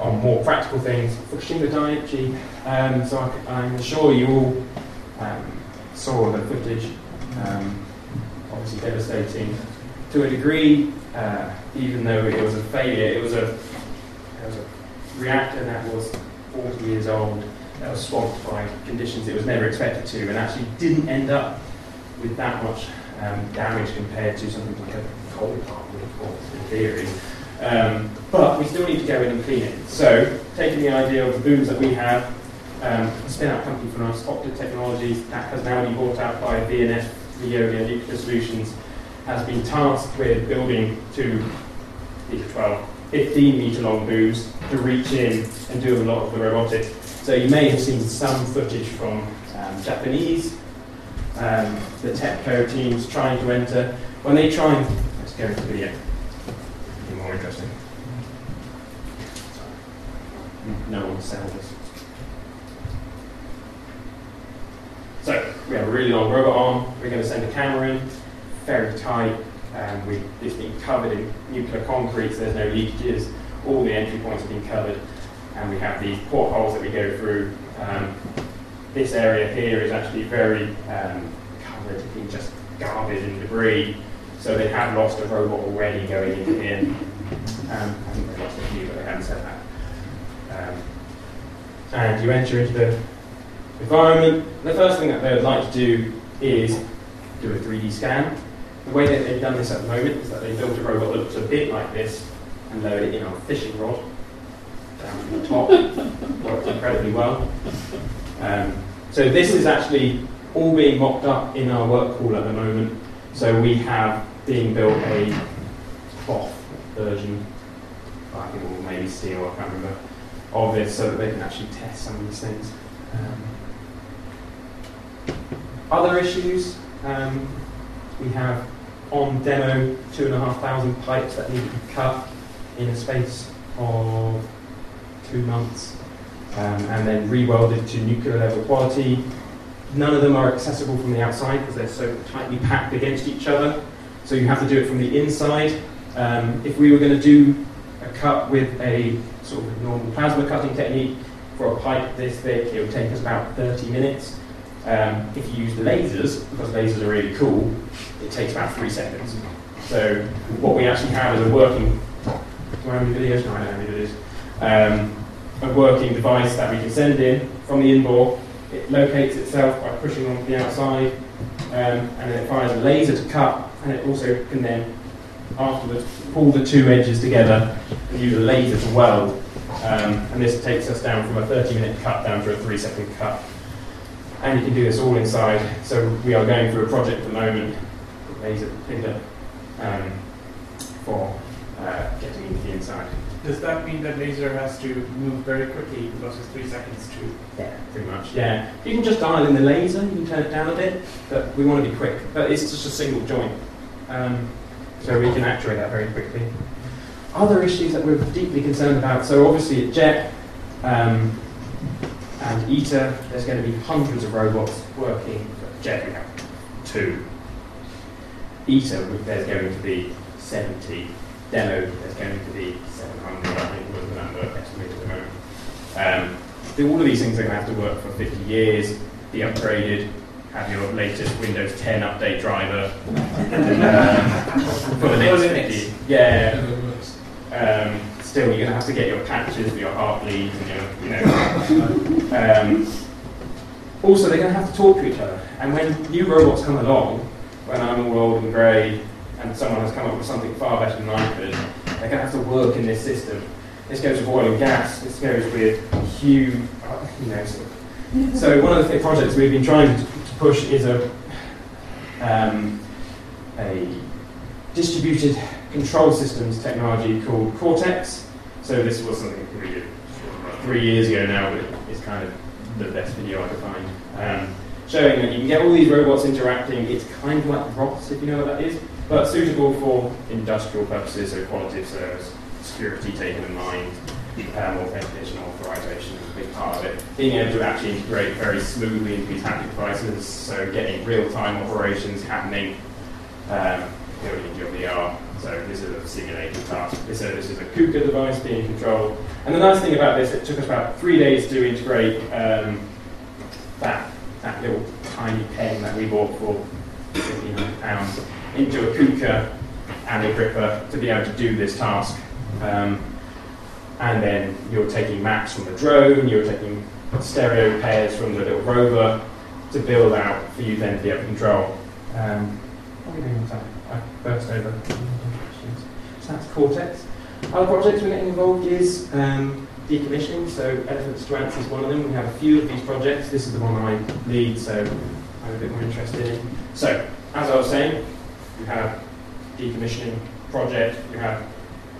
On more practical things, Shingo Daiichi, um, so I, I'm sure you all um, saw the footage, um, obviously devastating to a degree, uh, even though it was a failure, it was a, it was a reactor that was 40 years old, that was swamped by conditions it was never expected to, and actually didn't end up with that much um, damage compared to something like a coal plant, would, of course, in theory. Um, but we still need to go in and clean it. So, taking the idea of the booms that we have, um, a spin-out company from us, Oxford Technologies, that has now been bought out by VNF, Veolia Nuclear Solutions, has been tasked with building two Beta 12 15 metre long booms to reach in and do a lot of the robotics. So you may have seen some footage from um, Japanese, um, the TEPCO teams trying to enter. When they try and, let's go into the video, be more interesting. No one sell this. So we have a really long robot arm. We're going to send a camera in, very tight. Um, we, it's been covered in nuclear concrete, so there's no leakages. All the entry points have been covered, and we have these portholes that we go through. Um, this area here is actually very um, covered in just garbage and debris. So they have lost a robot already going into here. Um, I think they lost a few, but they haven't said that. Um, and you enter into the environment. The first thing that they would like to do is do a 3D scan. The way that they've done this at the moment is that they built a robot that looks a bit like this and lowered it in on a fishing rod down from the top. Worked incredibly well. Um, so this is actually all being mocked up in our work hall at the moment. So we have being built a cloth version, I think or maybe steel, I can't remember, of this so that they can actually test some of these things. Um, other issues, um, we have on demo two and a half thousand pipes that need to be cut in a space of two months um, and then re-welded to nuclear level quality. None of them are accessible from the outside because they're so tightly packed against each other. So you have to do it from the inside. Um, if we were going to do a cut with a sort of normal plasma cutting technique for a pipe this thick, it would take us about 30 minutes. Um, if you use the lasers, because lasers are really cool, it takes about three seconds. So what we actually have is a working. Do I have any videos? No, I don't have any videos. Um, a working device that we can send in from the inboard. It locates itself by pushing onto the outside, um, and then it fires a laser to cut, and it also can then afterwards pull the two edges together and use a laser to weld. Um, and this takes us down from a 30 minute cut down to a 3 second cut. And you can do this all inside. So we are going through a project at the moment, laser um, for uh, getting into the inside. Does that mean that laser has to move very quickly because it's three seconds to? Yeah, pretty much. Yeah, you can just dial in the laser. You can turn it down a bit, but we want to be quick. But it's just a single joint, um, so we can actuate that very quickly. Other issues that we're deeply concerned about. So obviously at JET um, and ITER, there's going to be hundreds of robots working. At JET we have two. ITER there's going to be 70. Demo there's going to be 700. I think was the number estimated at the moment. Um, the- all of these things are going to have to work for 50 years, be upgraded, have your latest Windows 10 update driver um, for the next 50. Yeah. Um, still, you're going to have to get your patches for your Heartbleeds and your, you know. Um, also, they're going to have to talk to each other. And when new robots come along, when I'm all old and grey, and someone has come up with something far better than I could, they're going to have to work in this system. This goes with oil and gas. This goes with huge, you know. Sort of. So one of the projects we've been trying to, to push is a um, a distributed control systems technology called Cortex. So this was something we did three years ago now, but it's kind of the best video I could find. Um, showing that you can get all these robots interacting. It's kind of like ROS, if you know what that is, but suitable for industrial purposes, so quality of service, security taken in mind, um, authentication, authorization is a big part of it. Being able to actually integrate very smoothly into these haptic devices, so getting real-time operations happening, um, building your VR. So this is a simulated task. This, uh, this is a KUKA device being controlled. And the nice thing about this, it took us about three days to integrate um, that, that little tiny pen that we bought for £1,500 into a KUKA and a gripper to be able to do this task. Um, and then you're taking maps from the drone, you're taking stereo pairs from the little rover to build out for you then to be able to control. Um, what are we doing? I burst over. That's Cortex. Other projects we're getting involved is um, decommissioning. So Elephants to Ants is one of them. We have a few of these projects. This is the one I lead, so I'm a bit more interested in. So, as I was saying, you have decommissioning project, you have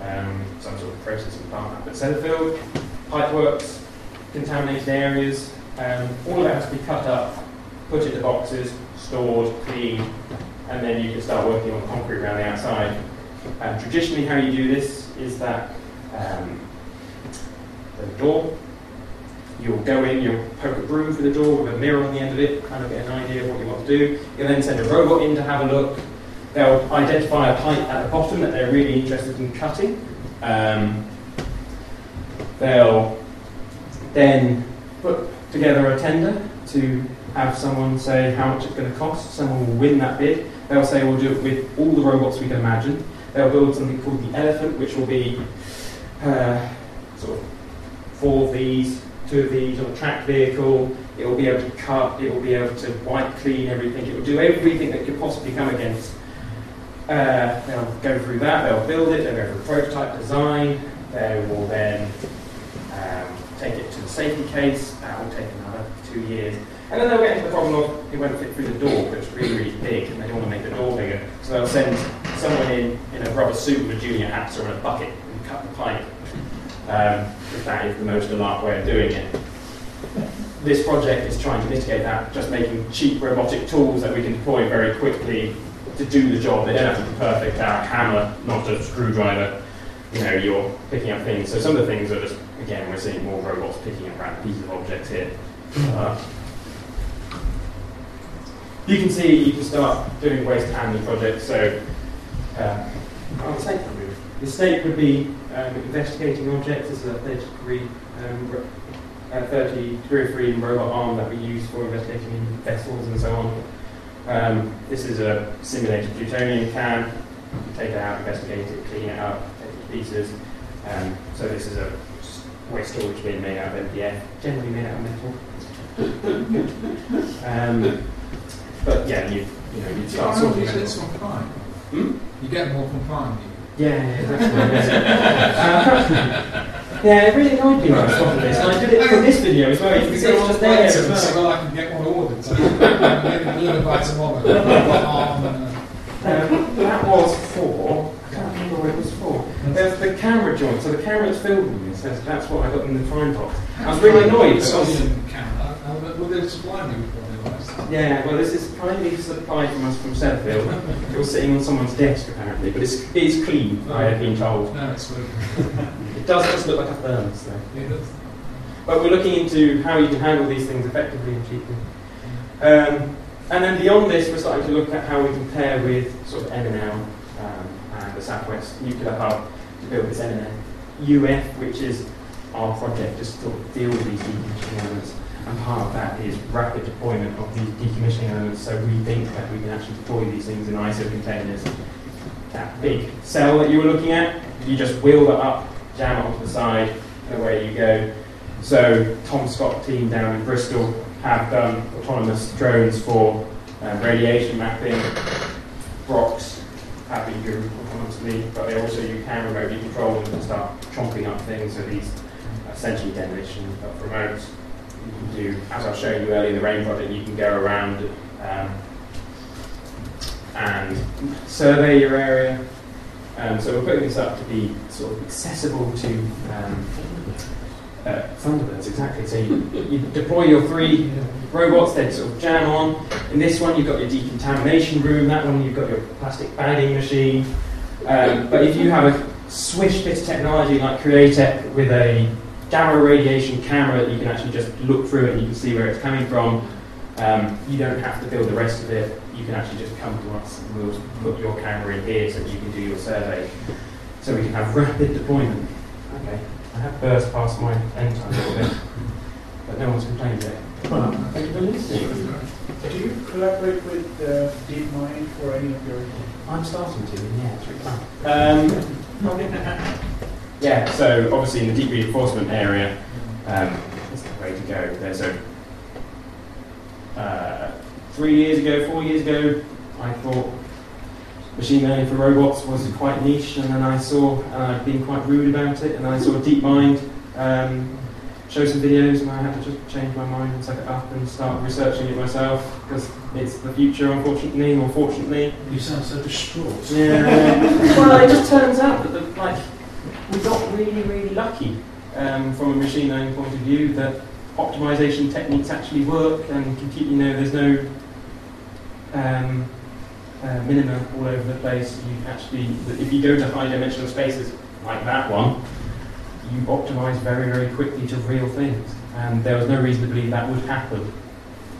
um, some sort of processing plant up at Sellafield. Pipeworks, contaminated areas, um, all of it has to be cut up, put into boxes, stored, cleaned, and then you can start working on concrete around the outside. Um, traditionally, how you do this is that um, the door, you'll go in, you'll poke a broom through the door with a mirror on the end of it, kind of get an idea of what you want to do. You'll then send a robot in to have a look. They'll identify a pipe at the bottom that they're really interested in cutting. Um, they'll then put together a tender to have someone say how much it's going to cost. Someone will win that bid. They'll say we'll do it with all the robots we can imagine. They'll build something called the Elephant, which will be uh, sort of four of these, two of these on a track vehicle. It will be able to cut. It will be able to wipe clean everything. It will do everything that could possibly come against. Uh, they'll go through that. They'll build it. They'll go through prototype design. They will then um, take it to the safety case. That will take another two years. And then they'll get into the problem of it won't fit through the door, but it's really, really big, and they don't want to make the door bigger. So they'll send someone in in a rubber suit with a junior hat or in a bucket and cut the pipe. Um, if that is the most alarm way of doing it. This project is trying to mitigate that, just making cheap robotic tools that we can deploy very quickly to do the job. They don't have to be perfect. Our hammer, not a screwdriver. You know, you're picking up things. So some of the things are just, again, we're seeing more robots picking up random pieces of objects here. Uh, you can see you can start doing waste handling projects. So, uh, the snake can move. The snake would be um, investigating objects. as a 30 degree, um, ro- uh, 30 degree of freedom robot arm that we use for investigating vessels and so on. Um, this is a simulated plutonium can. You take it out, investigate it, clean it up, take it to pieces. Um, so this is a waste storage bin made out of MDF, generally made out of metal. um, but yeah, you you know you start sorting Usually it. it's on crime. Hmm? You get more compliant. Yeah, yeah, that's what it is. Uh, yeah, it really annoyed me when I spotted this, and I did it for this video as well. You can see it's just there as well. So well, I can get one ordered. So maybe delivered by tomorrow. Uh, Um, that was for, I can't remember what it was for. There's the camera joint, so the camera that's filming this, that's, that's what I got in the time box. I was really annoyed. because- Sodium camera. Uh, but Will they supply me with one of those? Yeah, well, this is kindly supplied from us from. It was sitting on someone's desk apparently, but it's, it's clean, I have been told. No, it's. It does just look like a thermos though. It does. But we're looking into how you can handle these things effectively and cheaply. Um, and then beyond this, we're starting to look at how we can pair with sort of NNL um, and the Southwest Nuclear Hub to build this M&L UF, which is our project just to deal with these decommissioning elements. And part of that is rapid deployment of these decommissioning elements. So we think that we can actually deploy these things in ISO containers. That big cell that you were looking at, you just wheel that up, jam it onto the side, and away you go. So Tom Scott team down in Bristol have done autonomous drones for um, radiation mapping. Brokks have been doing autonomously, but they also you can remotely control them and start chomping up things. So these essentially demolition but remote. Do, as I was showing you earlier in the RAIN project, you can go around um, and survey your area. Um, so we're putting this up to be sort of accessible to um, uh, Thunderbirds, exactly. So you, you deploy your three robots, they sort of jam on. In this one, you've got your decontamination room. That one, you've got your plastic bagging machine. Um, but if you have a swish bit of technology like Createc with a gamma radiation camera that you can actually just look through and you can see where it's coming from, um, you don't have to build the rest of it. You can actually just come to us and we'll put your camera in here so that you can do your survey. So we can have rapid deployment. Okay. I have burst past my end time a little bit, but no one's complained yet. Well, thank you for listening. Do you collaborate with uh, DeepMind for any of your? I'm starting to, yeah, it's really fun. Um, yeah, so obviously in the deep reinforcement area, um, it's the way to go. There's a uh, three years ago, four years ago, I thought machine learning for robots was quite niche, and then I saw, and I'd been quite rude about it, and I saw DeepMind um, show some videos, and I had to just change my mind and suck it up and start researching it myself because it's the future, unfortunately, or fortunately. You sound so distraught. Yeah. well, it just turns out that the, like really, really lucky um, from a machine learning point of view that optimization techniques actually work and keep, you know, there's no um, uh, minima all over the place. You actually, if you go to high dimensional spaces like that one, you optimize very, very quickly to real things. And there was no reason to believe that would happen.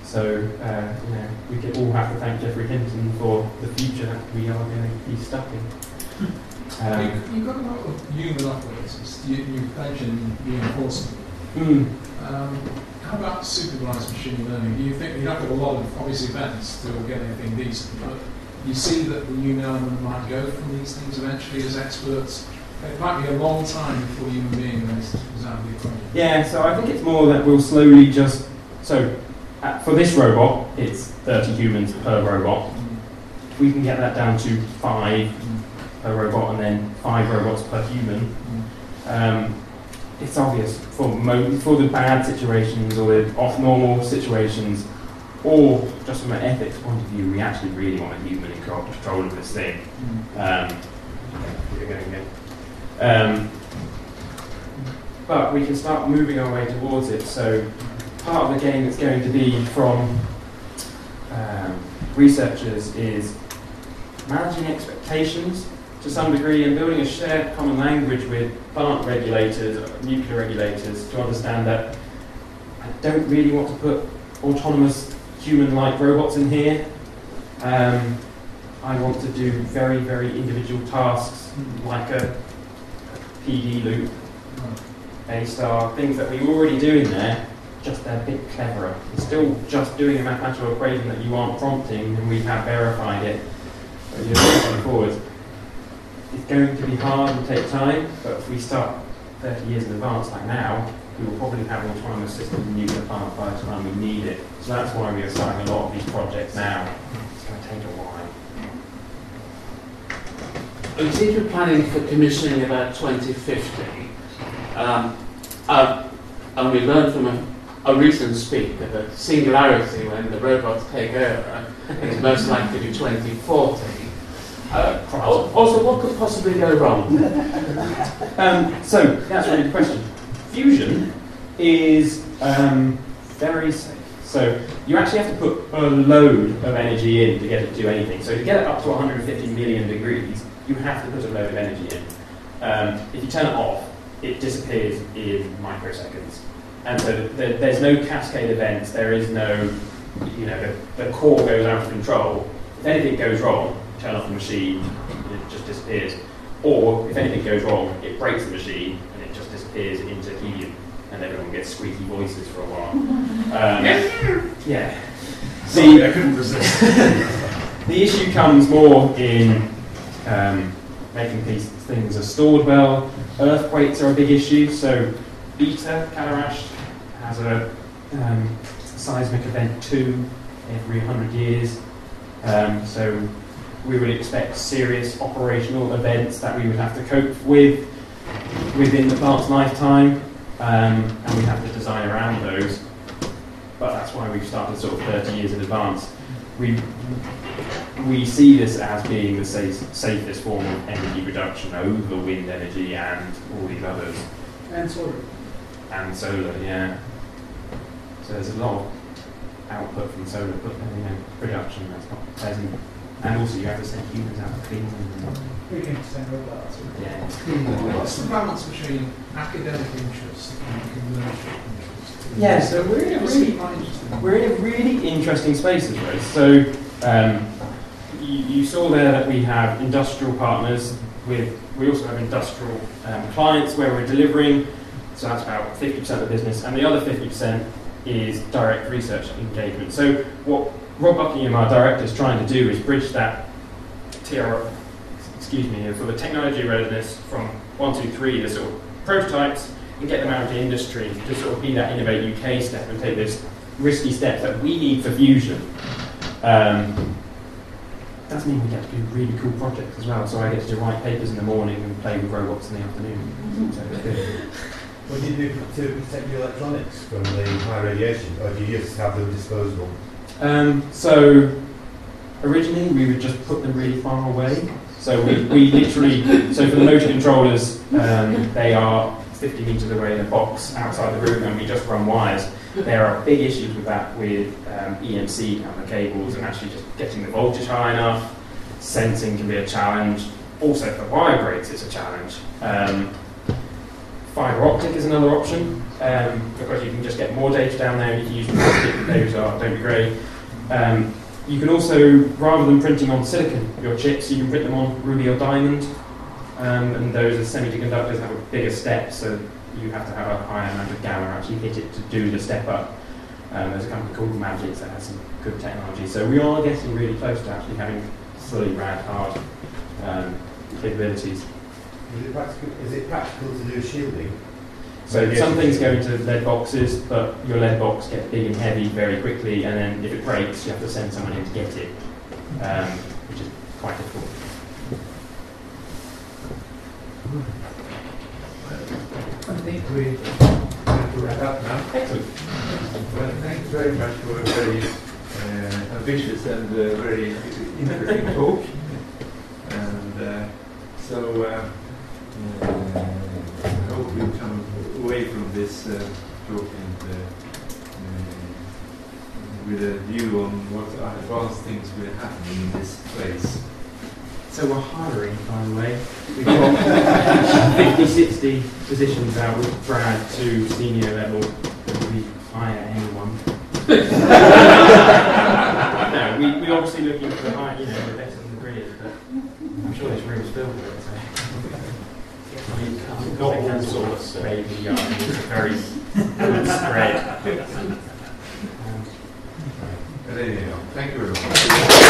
So, uh, you know, we could all have to thank Geoffrey Hinton for the future that we are going to be stuck in. Um, You- You've got a lot of human operators. You, you mentioned reinforcement. mm, Um, how about supervised machine learning? Do you think you have got a lot of obvious events to get anything decent, but you see that the human element might go from these things eventually as experts? It might be a long time before human being is out of the equation. Yeah, so I think it's more that we'll slowly just. So, uh, for this robot, it's 30 humans per robot. If we can get that down to five per robot and then five robots per human, um, it's obvious for, for the bad situations or the off normal situations, or just from an ethics point of view, we actually really want a human in control of this thing. Um, again. Um, but we can start moving our way towards it. So part of the game that's going to be from um, researchers is managing expectations to some degree and building a shared common language with plant regulators, nuclear regulators, to understand that I don't really want to put autonomous human-like robots in here. Um, I want to do very, very individual tasks like a, PD loop, A star, things that we already do in there, just they're a bit cleverer. It's still just doing a mathematical equation that you aren't prompting, and we have verified it. But you're moving forward. It's going to be hard and take time, but if we start 30 years in advance, like now, we will probably have an autonomous system in nuclear plant by the time we need it. So that's why we are starting a lot of these projects now. It's going to take a while. Seem to be planning for commissioning about 2050. Um, uh, and we learned from a, a recent speaker that singularity, when the robots take over, is most likely to be 2040. Uh, also, what could possibly go wrong? Um, so that's a really good question. Fusion is um, very safe. So you actually have to put a load of energy in to get it to do anything. So to get it up to 150 million degrees, you have to put a load of energy in. Um, if you turn it off, it disappears in microseconds. And so there, there's no cascade events. There is no, you know, the, the core goes out of control. If anything goes wrong, turn off the machine, and it just disappears. Or if anything goes wrong, it breaks the machine and it just disappears into helium, and everyone gets squeaky voices for a while. Um, yeah. Sorry, The, I couldn't resist. the issue comes more in um, making these things are stored well. Earthquakes are a big issue. So Beta Cadarache has a um, seismic event two every 100 years. Um, so we would expect serious operational events that we would have to cope with within the plant's lifetime, um, and we have to design around those. But that's why we've started sort of 30 years in advance. We we see this as being the safe, safest form of energy production over wind energy and all these others, And solar. and solar. Yeah. So there's a lot of output from solar, but you know, production that's not pleasant. And also, you have to send humans out to clean them. We can send robots. Yeah. What's the balance between academic interest and commercial interest? Yeah, so we're in a really interesting. We're in a really interesting space as well. So um, you, you saw there that we have industrial partners with, we also have industrial um, clients where we're delivering. So that's about 50% of the business. And the other 50% is direct research engagement. So what Rob Buckingham, our director, is trying to do is bridge that TR, excuse me, for the technology readiness from one, two, three, the sort of prototypes, and get them out into industry to sort of be that Innovate UK step and take those risky steps that we need for fusion. Um, does mean we get to do really cool projects as well. So I get to do write papers in the morning and play with robots in the afternoon. What do you do to protect your electronics from the high radiation, or do you just have them disposable? Um, so originally we would just put them really far away So we, we literally, so for the motor controllers, um, they are 50 metres away in a box outside the room and we just run wires. There are big issues with that with um, EMC and the cables and actually just getting the voltage high enough. Sensing can be a challenge. Also for wire breaks, it's a challenge. Um, fibre optic is another option um, because you can just get more data down there and you can use plastic. Those are don't great. Um, you can also, rather than printing on silicon your chips, you can print them on ruby or diamond. Um, and those as semiconductors have a bigger step, so you have to have a higher amount of gamma actually hit it to do the step up. Um, there's a company called MAGICS that has some good technology. So we are getting really close to actually having fully rad hard um, capabilities. Is it practical, is it practical to do shielding? So Yes. some things go into lead boxes, but your lead box gets big and heavy very quickly, and then if it breaks, you have to send someone in to get it, um, which is quite difficult. I think we have to wrap up now. Excellent. Well, thank you very much for a very uh, ambitious and uh, very interesting talk. And uh, so uh, I hope you come away from this uh, talk and uh, uh, with a view on what advanced things will happen in this place. So we're hiring, by the way. We've got 50, 60 positions out with Brad to senior level. If we hire anyone. no, we, we're obviously looking for high, you know, the best of the breeders, but I'm sure this room's filled with it. Not all of baby yarn, it's a very good spread. But anyhow, thank you very much.